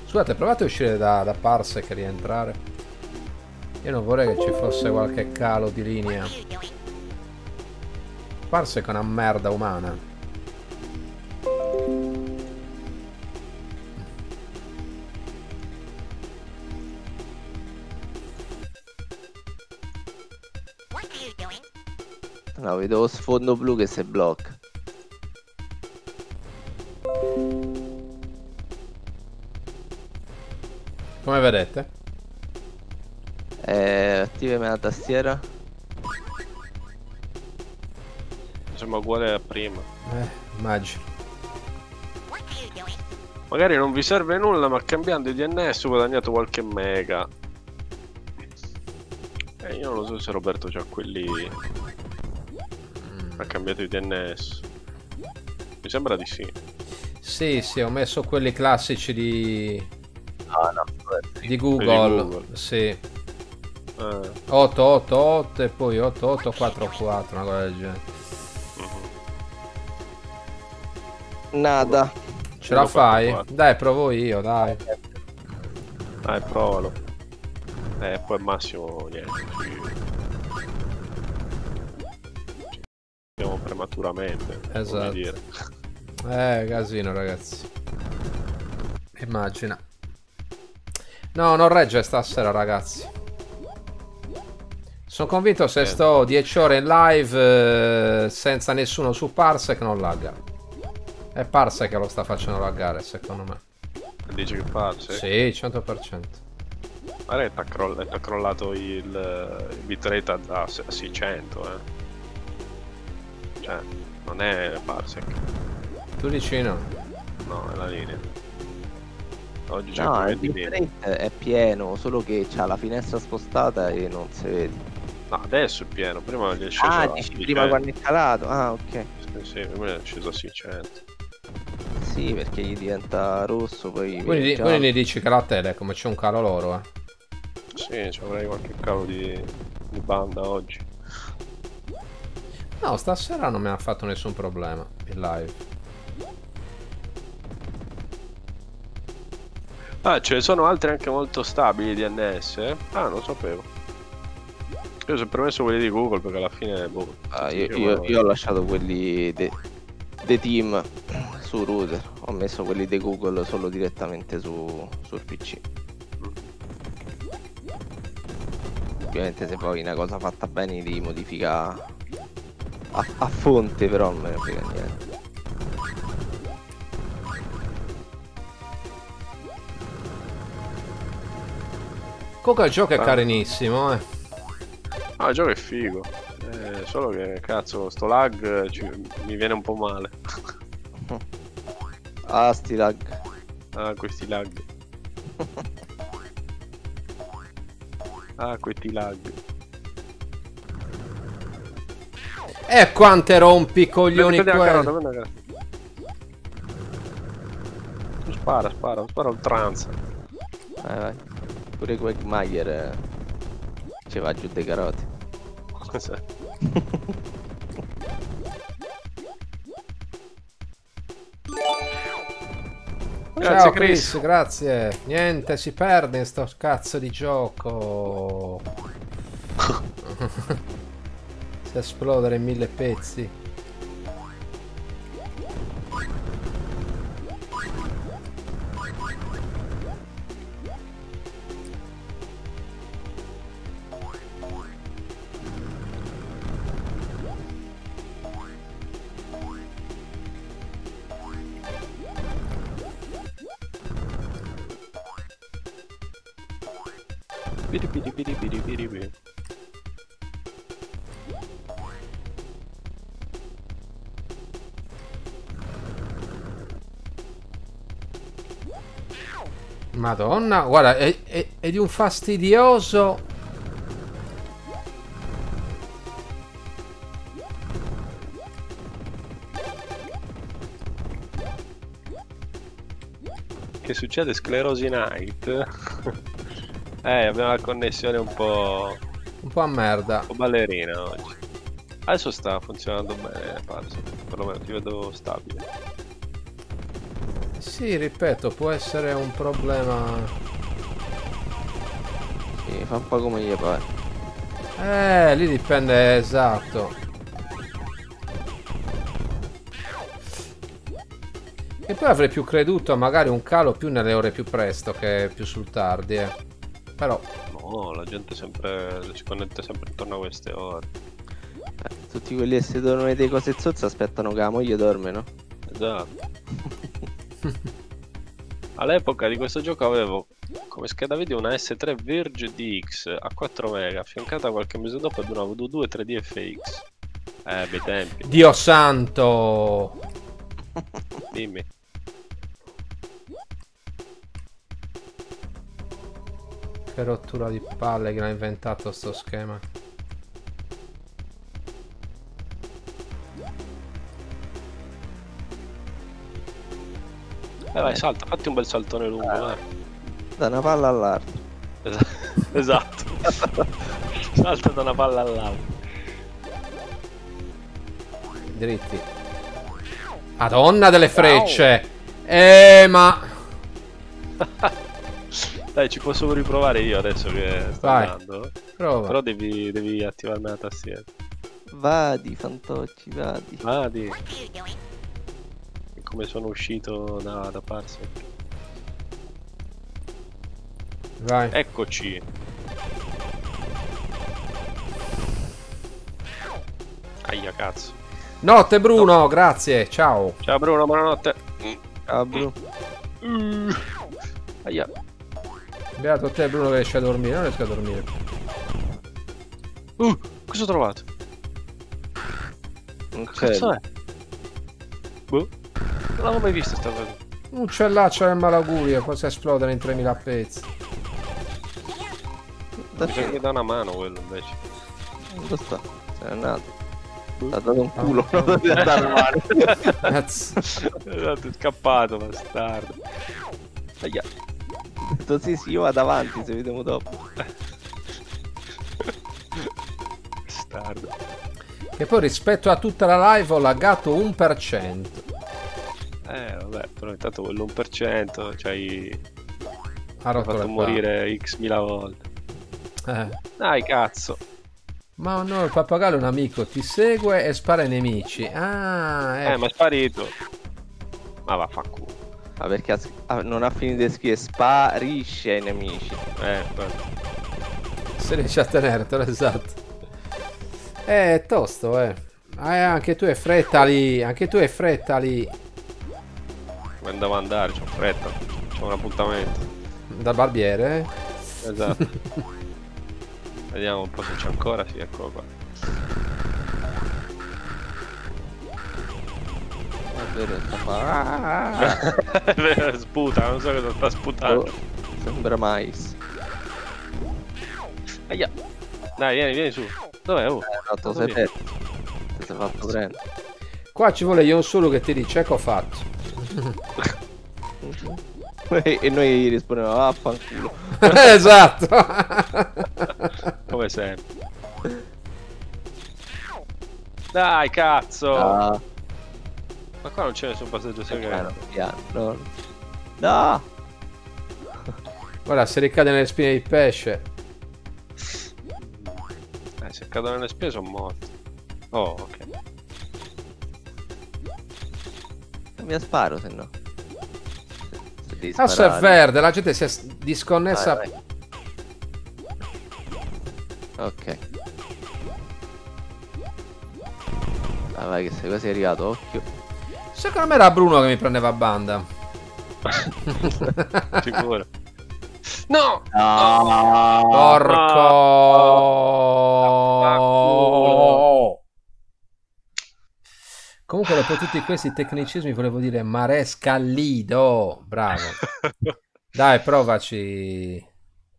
Scusate, provate a uscire da, da Parsec e rientrare. Io non vorrei che ci fosse qualche calo di linea. Parsec è una merda umana. No vedo lo sfondo blu che si blocca Come vedete? eh, attivami la tastiera Sembra uguale a prima. Eh, immagino. Magari non vi serve nulla, ma cambiando i DNS ho guadagnato qualche mega. Eh, io non lo so se Roberto c'ha quelli. Ha cambiato i DNS. Mi sembra di sì. Sì, sì, ho messo quelli classici di, ah no di Google. Google. Sì. Eh, 888 e poi 8844, una cosa del genere. mhm. nada Ce la fai? Dai, provo io, dai. Dai, provalo. Eh, poi Massimo niente. Andiamo prematuramente. Esatto. Eh, casino, ragazzi. Immagina. No, non regge stasera, ragazzi. Sono convinto se sto 10 ore in live eh, senza nessuno su Parsec non lagga. È Parsec che lo sta facendo laggare, secondo me. Dici che faccia? Sì, 100%. Magari t'ha croll- t'ha crollato il, il bitrate a, a 600, eh. Cioè, non è parsec. Tu dici no? No, è la linea. Oggi c'è no il bitrate è pieno solo che c'ha la finestra spostata e non si vede No, adesso è pieno. Prima gli è sceso ah dici 600. prima quando è calato ah ok Sì, sì, prima è sceso a 600. sì perché gli diventa rosso poi Quindi, viene quindi ne dici che la Telecom c'è un calo loro, eh. Sì, ci avrei qualche calo di, di banda oggi. No, stasera non mi ha fatto nessun problema in live. Ah, ce ne sono altri anche molto stabili DNS? eh? Ah, non sapevo. Io ho sempre messo quelli di Google perché alla fine, boh. Ah, io, io io- ho lasciato quelli de- dei team su router ho messo quelli di Google solo direttamente su, sul PC ovviamente se poi una cosa fatta bene di modifica a, a fonte però non me ne frega niente Comunque il gioco è Ah. carinissimo, eh. Ah, il gioco è figo. Eh, solo che, cazzo, sto lag ci- mi viene un po' male. ah sti lag Ah, questi lag. Ah, questi lag. E quante rompi coglioni Prendi la carota, quelli. carota. Spara, spara, spara oltranza. Vai, vai. Pure Quagmire eh, ci va giù dei carote. Cos'è? Ciao Grazie Chris, Chris. grazie. Niente, si perde in sto cazzo di gioco. si esplodere in mille pezzi. Madonna, guarda, è, è- è di un fastidioso. Che succede? Sclerosi Night? eh, abbiamo la connessione un po', Un po' a merda. un po' ballerina oggi. Adesso sta funzionando bene, Pazzo. Perlomeno ti vedo stabile. Sì, ripeto, può essere un problema. Sì, fa un po' come gli pare. Eh, lì dipende, esatto. E poi avrei più creduto a magari un calo più nelle ore più presto che più sul tardi, eh. Però, No, la gente sempre si connette sempre intorno a queste ore. Eh, tutti quelli che si dormono dei cose zozze aspettano che la moglie dorme, no? Esatto. All'epoca di questo gioco avevo come scheda video una S3 Verge DX a 4 mega, affiancata qualche mese dopo ad una V2 3D FX. Eh, bei tempi, Dio santo! dimmi. Che rottura di palle che l'ha inventato sto schema. Eh vai, salta, fatti un bel saltone lungo, vai. Da una palla all'altra. Es- esatto. Salta da una palla all'altra. Dritti. Madonna delle frecce! Eh, ma... Dai, ci posso riprovare io adesso che sta Vai. andando. Prova. Però devi, devi attivarmi la tastiera. Vadi, fantocci, vadi. Vadi. Come sono uscito da, da Parsec. Vai. Eccoci. Aia cazzo. Notte Bruno, grazie, ciao. Ciao Bruno, buonanotte. Ciao, Bru. Mm. Aia. Beato te Bruno che riesce a dormire, non riesco a dormire. Uh, cosa ho trovato? C'è. cazzo è? Boh. Non l'avevo mai visto sta cosa. Un uccellaccio del malaugurio, cosa esplodere in 3000 pezzi. Mi sa che dà una mano quello invece. Dove sta? Se n'è andato. Ti ha dato un culo, non poteva dare una mano. Cazzo. Esatto, è scappato, bastardo. Aia. Ho detto sì, sì, io vado avanti, se vediamo dopo. Bastardo. Che poi rispetto a tutta la live ho laggato 1%. Eh, vabbè, però intanto quello 1%, cioè hai Ha rotto fatto morire x mila volte. Eh. Dai, cazzo. Ma no, il pappagallo è un amico, ti segue e spara ai nemici. Ah, Eh, ecco. ma è sparito. Ma vaffanculo. Ma perché ha non ha finito di scrivere sparisce ai nemici. Eh. Se riesci a tenertelo, esatto. Eh, è tosto, eh. Ah, eh, anche tu hai fretta lì, anche tu hai fretta lì. Andavo ad andare, c'ho fretta. C'ho un appuntamento. Dal barbiere, eh. Esatto. Vediamo un po' se c'è ancora. Sì, eccolo qua. Ah, Sputa, non so cosa sta oh, sputando. sembra mais. Aia. Dai, vieni, vieni su. Dov'è? Oh. Eh, lo Dove sei. Ti è fatto prendere. Qua ci vuole io solo che ti dice che ho fatto. E noi gli rispondiamo vaffanculo. esatto. Come sempre. Dai, cazzo! Ah, Ma qua non c'è nessun passaggio piano, segreto. piano. No. No! Guarda, se ricade nelle spine di pesce. Eh, se cadono nelle spese sono morto. Oh, ok. Mi sparo se no. Adesso è verde, la gente si è disconnessa. Vai, Ok. Ah, vai che sei quasi arrivato, occhio. Secondo me era Bruno che mi prendeva banda. Sicuro. No! Ah, Porco. Comunque dopo tutti questi tecnicismi volevo dire Maresca Lido. Bravo. Dai, provaci.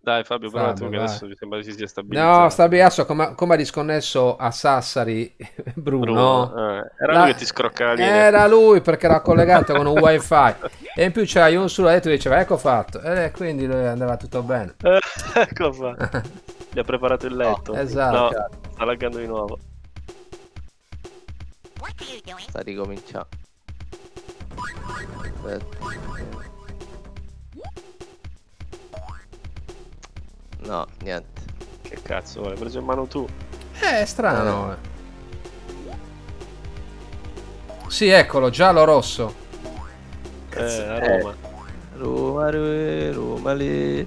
Dai Fabio, Fabio, tu che adesso mi sembra che si sia stabilizzato. No, sta Biasso come, come ha disconnesso a Sassari Bruno. Bruno, eh, era La- lui che ti scrocca la linea. Era lui perché era collegato con un wifi e in più c'era io solo detto e diceva ecco fatto e quindi lui andava tutto bene. Ecco fa. Gli ha preparato il letto. esatto. No, sta laggando di nuovo. Sta ricominciando. Aspetta. No, niente. Che cazzo, l'hai preso in mano tu? Eh, è strano. eh. Sì, eccolo, giallo rosso. Eh, a Eh. Roma. Roma, Roma, Roma, lì.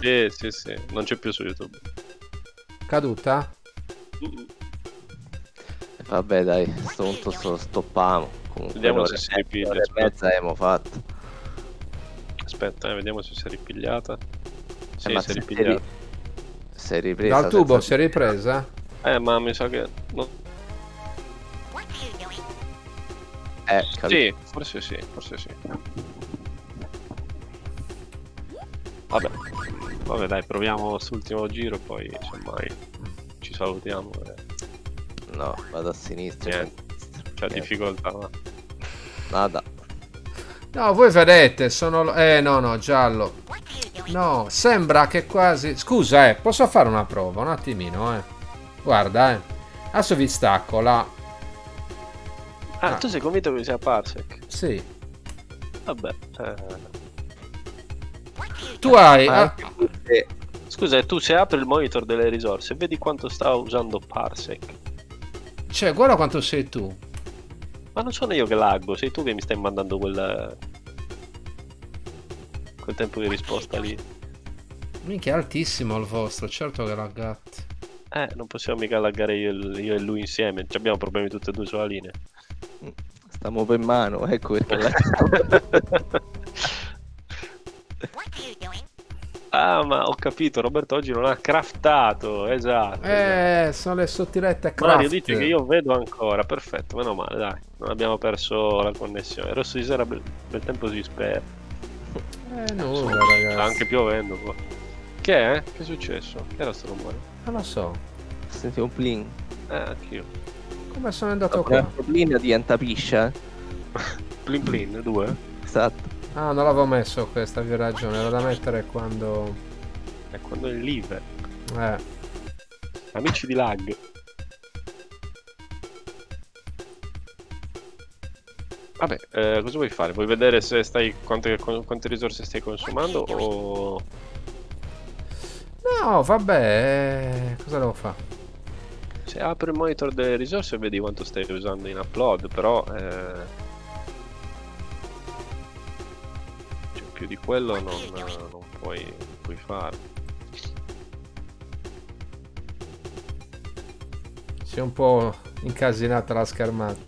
Sì, sì, sì. Non c'è più su YouTube. Caduta? Mm, E Vabbè, dai, sto punto sto, stoppiamo. Comunque, Vediamo se si ripiglia, e mezza abbiamo fatto. Aspetta, eh, vediamo se si è ripigliata. Sì, Eh, ma si è ripigliata. eri- Sei ripresa. Dal tubo senza- si è ripresa? Eh, ma mi sa che... no- Eh. Sì, forse sì, forse sì. Vabbè. Vabbè, dai, proviamo quest'ultimo giro, poi semmai ci salutiamo. eh. No, vado a sinistra. Niente. C'è Niente. difficoltà, ma... Nada. No, voi vedete, sono... Eh, no, no, giallo. No, sembra che quasi... Scusa, eh, posso fare una prova? Un attimino, eh. Guarda, eh. Adesso vi stacco la... Ah, Ah. tu sei convinto che sia Parsec? Sì. Vabbè. eh. Tu hai... Ah, anche se- Scusa, e tu se apri il monitor delle risorse, vedi quanto sta usando Parsec. Cioè, guarda quanto sei tu. Ma non sono io che laggo, sei tu che mi stai mandando quel... quel tempo di risposta lì. Minchia, è altissimo il vostro, certo che laggate. Eh, non possiamo mica laggare io, e- io e lui insieme, Ci abbiamo problemi tutti e due sulla linea. Stiamo per mano, ecco perché ah, ma ho capito, Roberto oggi non ha craftato, esatto. Eh, sono le sottilette Mario, craft. dici che io vedo ancora, perfetto, meno male, dai, non abbiamo perso la connessione. Rosso di sera bel, bel tempo si spera, Eh, nulla, sta ragazzi. anche piovendo qua. Che è? Che è successo? Che era sto rumore? Non lo so. Senti un plin. Eh, anch'io. Come sono andato Dopo qua? il plin diventa piscia. eh? Plin plin, due? Esatto. Ah, non l'avevo messo questa, avevi ragione. Era da mettere quando... È quando è live. Eh. Amici di lag. Vabbè, eh, cosa vuoi fare? Vuoi vedere se stai quante, quante risorse stai consumando o No, vabbè. eh, Cosa devo fare? se apri il monitor delle risorse vedi quanto stai usando in upload, però eh, più di quello non, non puoi, non puoi fare. Si è un po' incasinata la schermata.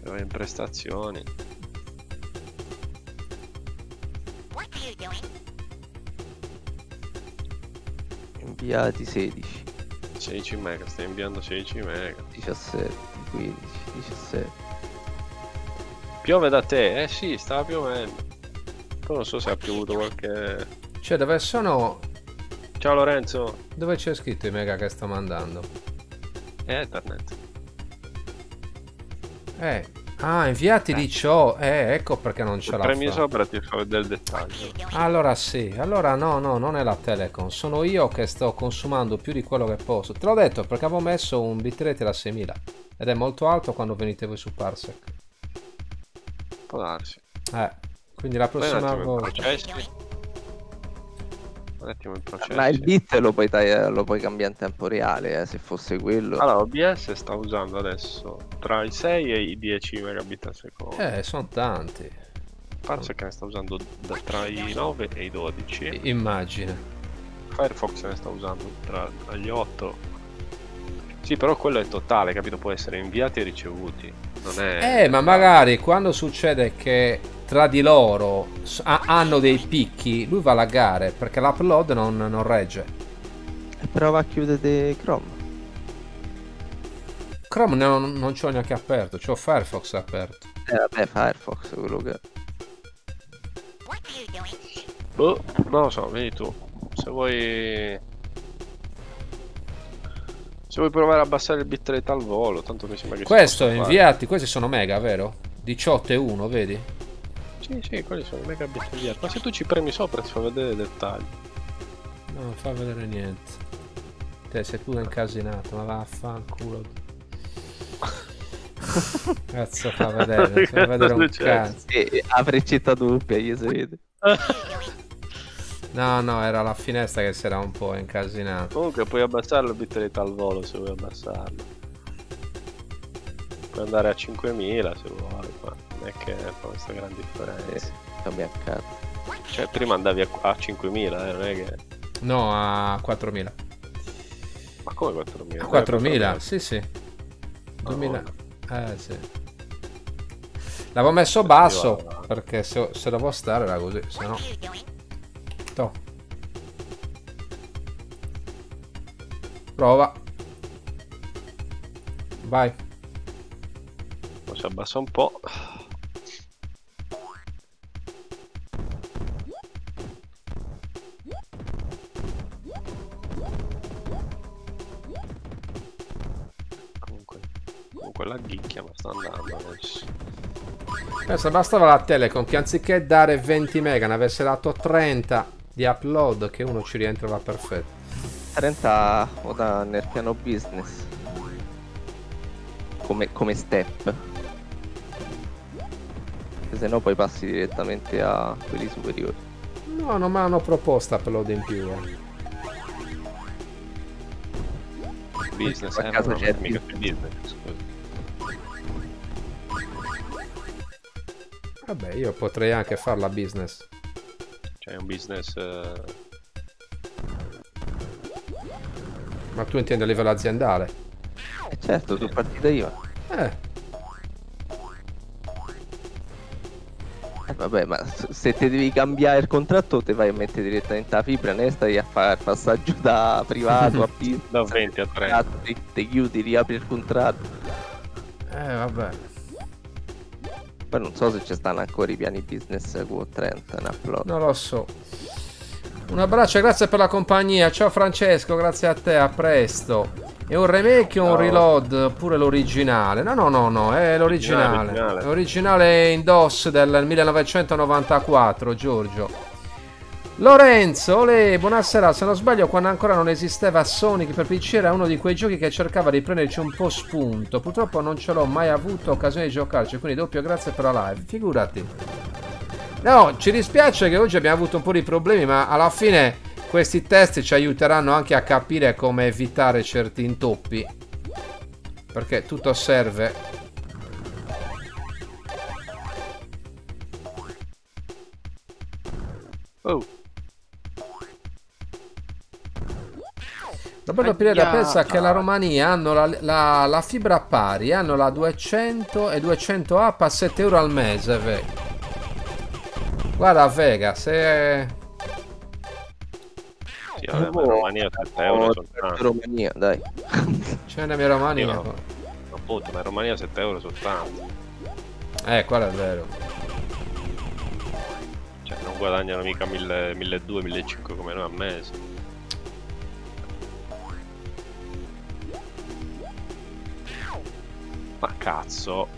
Però in prestazioni. Inviati 16, 16 mega, stai inviando 16 mega. 17, 15, 17. Piove da te? Eh sì, stava piovendo. Poi non so se ha piovuto qualche... Cioè, dove sono... Ciao Lorenzo! Dove c'è scritto i mega che sto mandando? Ethernet. Eh. Ah, inviati di ciò. Eh, ecco perché non ce l'ha. Premi fa. sopra ti fa vedere il dettaglio. Allora sì, allora no, no, non è la Telecom, sono io che sto consumando più di quello che posso. Te l'ho detto perché avevo messo un bitrate da 6000 ed è molto alto quando venite voi su Parsec. Può darsi. Eh, quindi la prossima volta... Un attimo i processi. Ma il bit lo puoi, taglia- lo puoi cambiare in tempo reale, eh, se fosse quello. Allora, OBS sta usando adesso tra i 6 e i 10 megabit al secondo. Eh, sono tanti, Parsec ne sta usando da- tra i 9 e i 12. I- immagina. Firefox ne sta usando tra, tra gli 8. Sì, però quello è totale, capito? Può essere inviati e ricevuti. Non è... Eh, ma magari quando succede che tra di loro ha- hanno dei picchi, lui va a laggare perché l'upload non, non regge. Prova a chiudere Chrome. Chrome non, non ce l'ho neanche aperto, c'ho Firefox aperto. Eh vabbè, Firefox quello che... Boh, non lo so, vedi tu. Se vuoi... Se vuoi provare a abbassare il bitrate al volo, tanto mi sembra che Questo fare. inviati, questi sono mega, vero? 18 e 1, vedi? Sì, sì, quelli sono i megabit inviati. Ma se tu ci premi sopra ti fa vedere i dettagli. No, non fa vedere niente. Te sei pure incasinato, ma vaffanculo. Cazzo fa vedere, fa vedere un cazzo. E a freccetta doppia, gli si vede. No, no, era la finestra che si era un po' incasinato. Comunque puoi abbassare il bitrate al volo se vuoi abbassarlo. Puoi andare a 5000 se vuoi, ma non è che fa questa gran differenza. Cambia cazzo. Cioè prima andavi a, a 5000, eh, non è che... No, a 4000. Ma come 4000? A 4000? Sì, sì. 2000. Madonna. Eh, sì. L'avevo messo basso Arriva- perché se, se dovevo stare era così, se no... Toh. Prova. Vai. Poi si abbassa un po'. Comunque la ghicchia ma sta andando adesso. Pensa, bastava la Telecom che anziché dare 20 mega ne avesse dato 30 di upload che uno ci rientrava perfetto. 30 o da nel piano business. Come, come step. Se no poi passi direttamente a quelli superiori. No, non me l'hanno proposta upload in più. eh. Business, A eh, caso c'è mica più business, Vabbè, io potrei anche farla business. Cioè è un business... eh, Ma tu intendi a livello aziendale? E certo, tu partita IVA. Eh, Eh, vabbè, ma se ti devi cambiare il contratto te vai a mettere direttamente la fibra, ne stai a fare il passaggio da privato a business. da 20 a 30. Ti, ti chiudi, riapri il contratto. eh, vabbè. Poi non so se ci stanno ancora i piani business con 30 in upload. Non lo so. Un abbraccio e grazie per la compagnia. Ciao Francesco, grazie a te, a presto. È un remake o un reload? Oppure l'originale? No, no, no, no, è l'originale. Originale, originale. È originale in DOS del 1994, Giorgio. Lorenzo, ole, buonasera. Se non sbaglio, quando ancora non esisteva Sonic per PC, era uno di quei giochi che cercava di prenderci un po' spunto. Purtroppo non ce l'ho mai avuto occasione di giocarci, quindi doppio grazie per la live. Figurati. No, ci dispiace che oggi abbiamo avuto un po' di problemi, ma alla fine questi test ci aiuteranno anche a capire come evitare certi intoppi. Perché tutto serve. Oh, Roberto Pirella Ahia. pensa che la Romania hanno la, la- la fibra pari, hanno la 200 e 200 app a 7 euro al mese. Ve. Guarda Vega, se... sì, vabbè, ma in Romania 7 euro sono tanti. Romania, dai. c'è nella mia Romania. Io no. Appunto, ma in Romania 7 euro sono tanti. Eh, quello è vero. Cioè, non guadagnano mica 1000, 1200, 1500 come noi a mese. Ma cazzo.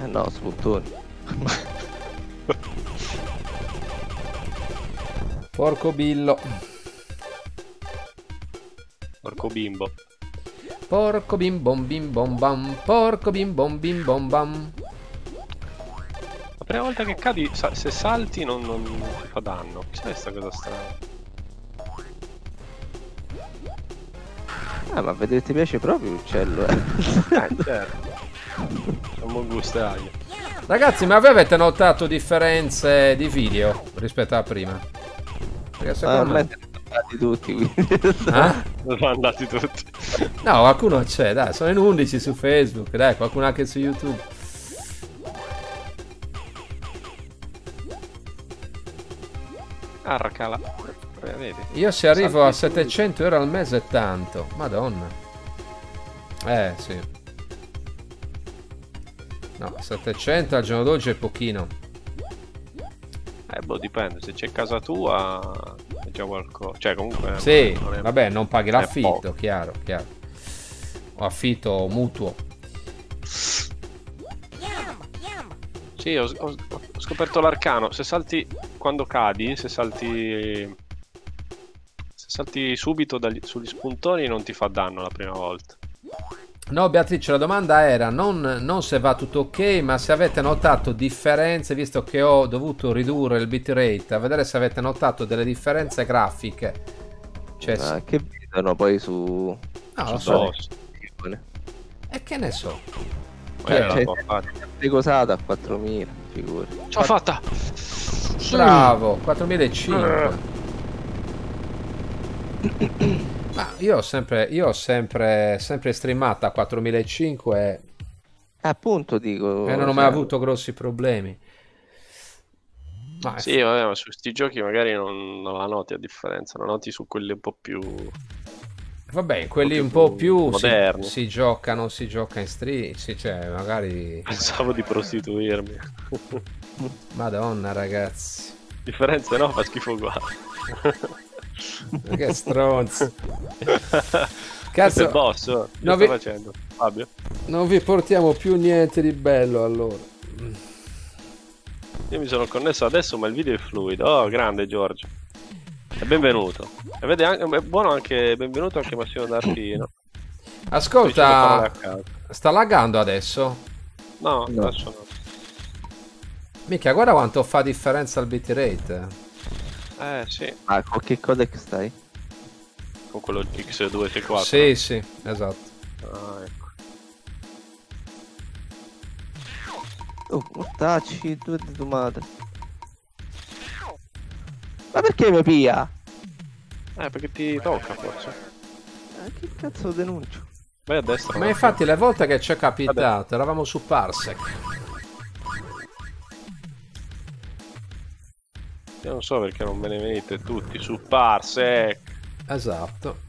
Eh no, spuntoni. Porco billo. Porco bimbo. Porco bim bom bim bom bam. Porco bim bom bim bom bam. La prima volta che cadi, sa- se salti non, non fa danno. C'è sta cosa strana. Ah, ma vedete, ti piace proprio l'uccello, eh? Eh, certo. Siamo gustati. Ragazzi, ma voi avete notato differenze di video rispetto a prima? Perché Ah, secondo ormai me... siamo andati tutti, quindi... Eh? Sono andati tutti. No, qualcuno c'è, dai, sono in 11 su Facebook, dai, qualcuno anche su YouTube. Arcala. Vedi? Io se arrivo a Salti 700 euro al mese è tanto, madonna. Eh, sì. No, 700 al giorno d'oggi è pochino. Eh, boh, dipende. Se c'è casa tua, è già qualcosa. Cioè, comunque. Sì, non è- vabbè, non paghi l'affitto, chiaro, chiaro. O affitto o mutuo. Sì, ho, ho- ho scoperto l'arcano. Se salti quando cadi, se salti. Se salti subito dagli- sugli spuntoni, non ti fa danno la prima volta. No, Beatrice, la domanda era non, non se va tutto ok, ma se avete notato differenze, visto che ho dovuto ridurre il bitrate, a vedere se avete notato delle differenze grafiche. Cioè, sì- che vedono poi su... no, lo Su so. DOS. E che ne so? Magari Cioè, tua fare. Ricosata a 4000, figuri. Ce l'ho fatta! Bravo, 4005. Ma io ho sempre, io ho sempre, sempre streamato a 4005 e, Eh, appunto dico... e non ho mai avuto grossi problemi. Ma Sì, vabbè, ma su sti giochi magari non, non la noti a differenza, la noti su quelli un po' più... Vabbè, quelli più un po' più si, moderni. si giocano, si gioca in stream, sì, cioè magari... Pensavo di prostituirmi. Madonna ragazzi, Differenze no, fa schifo uguale. che è Cazzo, il boss, che No, sta vi- facendo? Fabio? non vi portiamo più niente di bello allora. Io mi sono connesso adesso, ma il video è fluido. Oh, grande Giorgio. E benvenuto. E vede anche, è buono anche, benvenuto anche Massimo D'Artino. Parole Ascolta, sta laggando adesso? No, No. adesso no. Mica, guarda quanto fa differenza il bitrate. Eh, sì, Ah, con che codec stai? con quello X264. Sì, sì, esatto. Ah, ecco. Oh, mortacci, due di tua madre. Ma perché mi pia? Eh, perché ti tocca forse. Eh, che cazzo denuncio? Vai a destra. Ma infatti le volte che ci è capitato, eravamo su Parsec. Io non so perché non me ne venite tutti su Parsec. Esatto.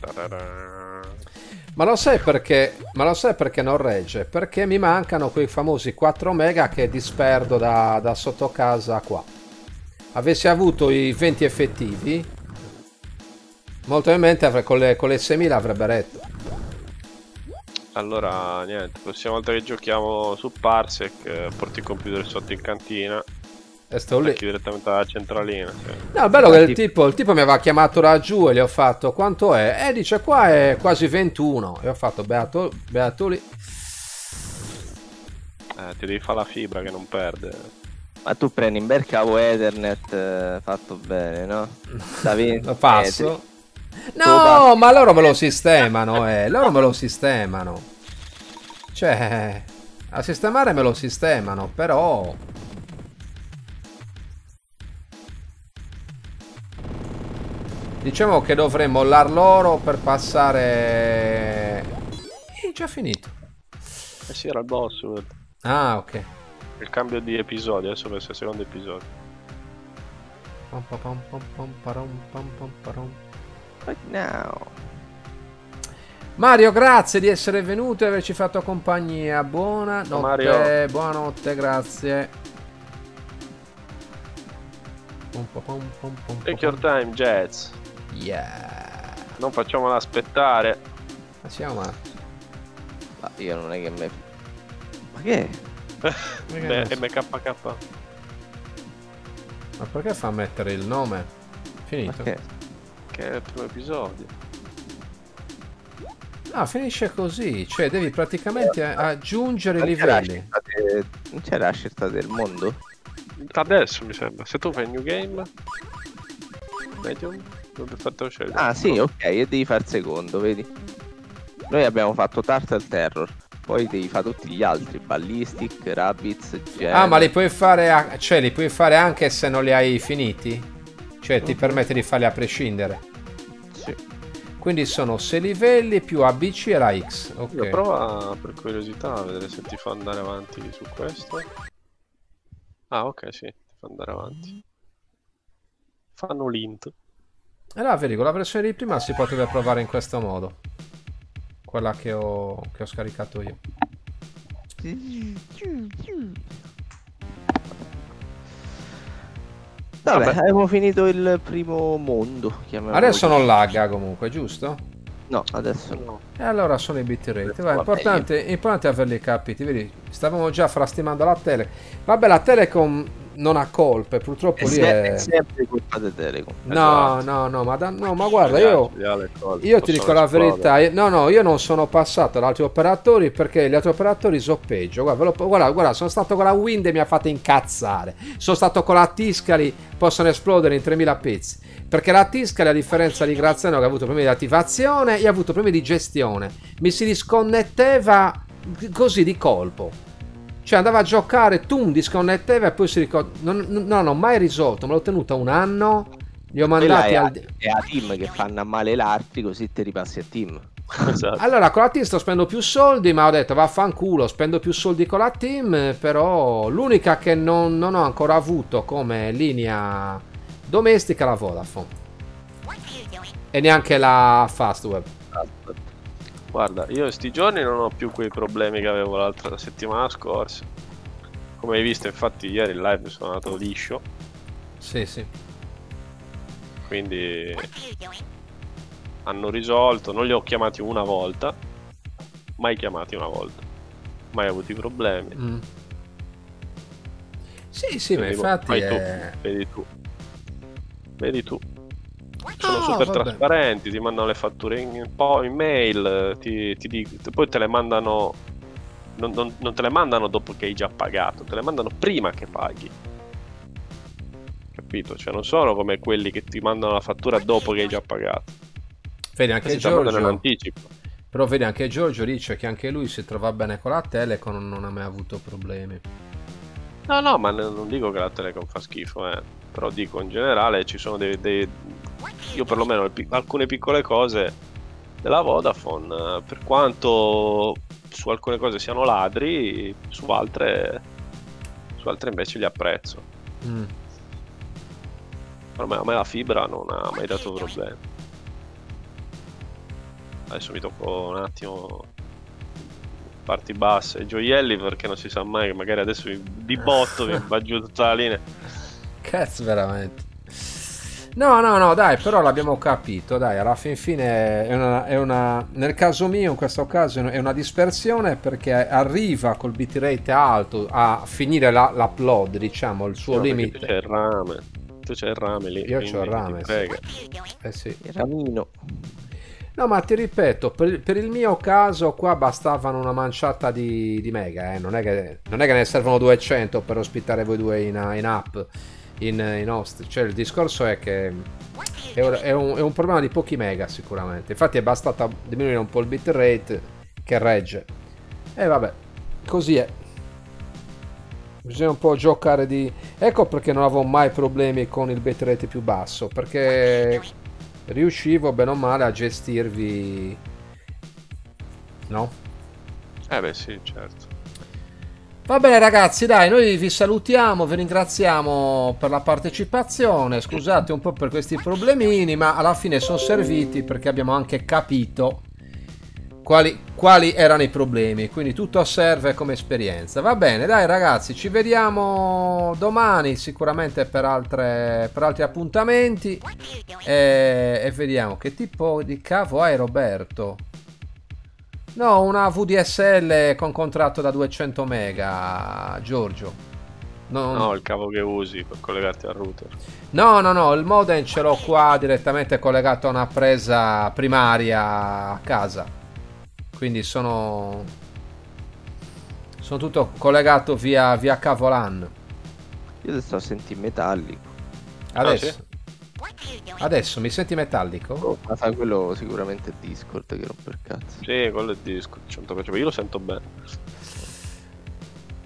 Tararà. Ma lo sai perché? Ma lo sai perché non regge? Perché mi mancano quei famosi 4 mega che disperdo da, da sotto casa qua. Avessi avuto i 20 effettivi, molto probabilmente con le, con le 6000 avrebbe retto. Allora, niente, la prossima volta che giochiamo su Parsec, eh, porti il computer sotto in cantina, E sto lì. direttamente alla centralina. sì. No, bello che il tipo, il tipo mi aveva chiamato laggiù e gli ho fatto quanto è? E dice qua è quasi 21. E ho fatto beato, beato lì. Eh, ti devi fare la fibra che non perde. Ma tu prendi in bel cavo Ethernet eh, fatto bene, no? Da 20 Lo passo. metri. No, ma loro me lo sistemano, eh. Loro me lo sistemano. Cioè, a sistemare me lo sistemano, però... Diciamo che dovremmo mollar loro per passare... È già finito. Eh sì, era il boss. Ah, ok. Il cambio di episodio, adesso questo è il secondo episodio. Pam pam pam pam pam pam pam param. Right now. Mario, grazie di essere venuto e averci fatto compagnia. Buonanotte, Mario. buonanotte, grazie. Take your time, Jets. Yeah. Non facciamola aspettare. Ma siamo ma... Ma io non è che me... Ma che è? Beh, MKK. Ma perché fa mettere il nome? Finito. Ma che? È il primo episodio. Ah, finisce così, cioè devi praticamente aggiungere Non c'era la livelli. de- Non c'era la scelta del mondo? Adesso mi sembra. Se tu fai new game. Medium. Dove fatto scegliere. Ah sì, ok, e devi fare il secondo, vedi? Noi abbiamo fatto Turtle Terror, poi devi fare tutti gli altri, Ballistic, Rabbids, Gen... Ah, ma li puoi fare, a- cioè li puoi fare anche se non li hai finiti? Cioè ti permette di farli a prescindere. Sì. Quindi sono 6 livelli più ABC e la X. Io Ok. prova per curiosità a vedere se ti fa andare avanti su questo. Ah, ok, sì, ti fa andare avanti. Fanno l'int. E là, vedi, con la versione di prima si poteva provare in questo modo. Quella che ho, che ho scaricato io. Vabbè, Vabbè. abbiamo finito il primo mondo. Adesso non lagga comunque, giusto? No, adesso no. E allora sono i bitrate. Vabbè, importante, importante averli capiti. Vedi, stavamo già frastimando la tele. Vabbè, la Telecom non ha colpe, purtroppo È, lì se- è... sempre colpa di Telecom. No, Esatto. no, no, ma, da- no, ma guarda, io... Io ti dico la verità, io- no, no, io non sono passato ad altri operatori perché gli altri operatori so peggio. Guarda, lo- guarda, guarda, sono stato con la Wind e mi ha fatto incazzare. Sono stato con la Tiscali, possono esplodere in 3000 pezzi. Perché la Tiscali, a differenza di Graziano che ha avuto problemi di attivazione, io ho avuto problemi di gestione. Mi si disconnetteva così di colpo. Cioè andava a giocare, tum, disconnetteva e poi si ricorda... Non, non, non ho mai risolto, me l'ho tenuta un anno, li ho mandati è, al... a, è a team che fanno a male l'arti così ti ripassi a team. Esatto. Allora, con la team sto spendo più soldi, ma ho detto vaffanculo, spendo più soldi con la team, però l'unica che non, non ho ancora avuto come linea domestica è la Vodafone. E neanche la Fastweb. Guarda, io sti giorni non ho più quei problemi che avevo l'altra settimana scorsa. Come hai visto, infatti, ieri in live sono andato liscio. Sì, sì. Quindi hanno risolto. Non li ho chiamati una volta. Mai chiamati una volta. Mai avuti problemi. Mm. Sì, sì, ma Quindi, infatti fai tu, è... Vedi tu. Vedi tu. Sono No, super vabbè. trasparenti, ti mandano le fatture in, in mail, ti, ti dic- poi te le mandano. Non, non- non te le mandano dopo che hai già pagato, te le mandano prima che paghi. Capito? Cioè, non sono come quelli che ti mandano la fattura dopo che hai già pagato. Vedi, anche Questi mandano in Giorgio... anticipo. Però vedi, anche Giorgio dice che anche lui si trova bene con la Telecom, non ha mai avuto problemi. No, no, ma non dico che la Telecom fa schifo, eh. Però dico in generale ci sono dei. dei- io perlomeno alcune piccole cose della Vodafone, per quanto su alcune cose siano ladri, su altre. Su altre invece li apprezzo. Mm. Per me, a me la fibra non ha mai dato problemi. Adesso mi tocco un attimo parti basse e gioielli perché non si sa mai che magari adesso di botto mi va giù tutta la linea. Cazzo, veramente. No, no, no, dai, però l'abbiamo capito, dai, alla fin fine è una, è una- nel caso mio, in questo caso, è una dispersione perché arriva col bitrate alto a finire la- l'upload, diciamo, il suo No, limite. c'è il rame. Tu c'è il rame lì. Io c'ho il rame, sì. Eh sì. Il ramino. No, ma ti ripeto, per, per il mio caso qua bastavano una manciata di, di mega, eh. non, è che, non è che ne servono 200 per ospitare voi due in, in app, in, in host. Cioè il discorso è che è, un- è un, è un problema di pochi mega sicuramente. Infatti è bastato diminuire un po' il bitrate che regge. E vabbè, così è. Bisogna un po' giocare di... Ecco perché non avevo mai problemi con il bitrate più basso, perché riuscivo bene o male a gestirvi... No? Eh beh sì, certo. Va bene ragazzi, dai, noi vi salutiamo, vi ringraziamo per la partecipazione, scusate un po' per questi problemini, ma alla fine sono serviti perché abbiamo anche capito quali, quali erano i problemi. Quindi tutto serve come esperienza. Va bene, dai ragazzi, ci vediamo domani sicuramente per, altre, per altri appuntamenti. E, e vediamo che tipo di cavo hai Roberto. No, una VDSL con contratto da 200 mega, Giorgio. No, no, il cavo che usi per collegarti al router. No, no, no, il modem ce l'ho qua direttamente collegato a una presa primaria a casa. Quindi sono sono tutto collegato via, via cavo LAN. Io ti sto a sentire metallico. Adesso. Adesso mi senti metallico? Oh, ma sa quello sicuramente è Discord che rompe il cazzo. Sì, quello è Discord, 100%, io lo sento bene.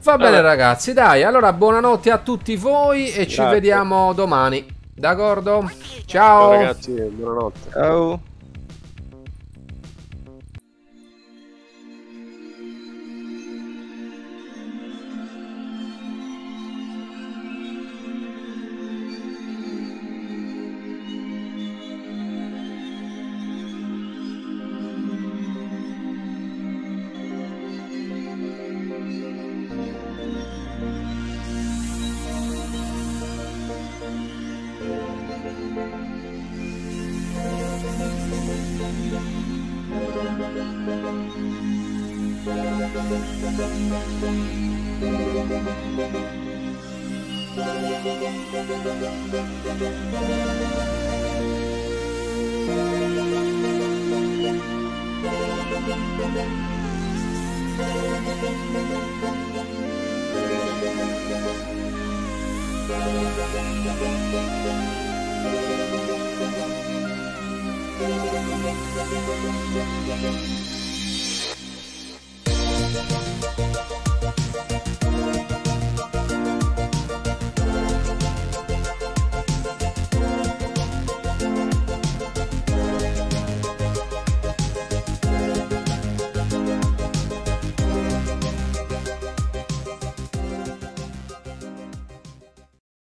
Va bene Vabbè. ragazzi, dai, allora buonanotte a tutti voi e Grazie. ci vediamo domani. D'accordo? Ciao. Ciao ragazzi, buonanotte. Ciao.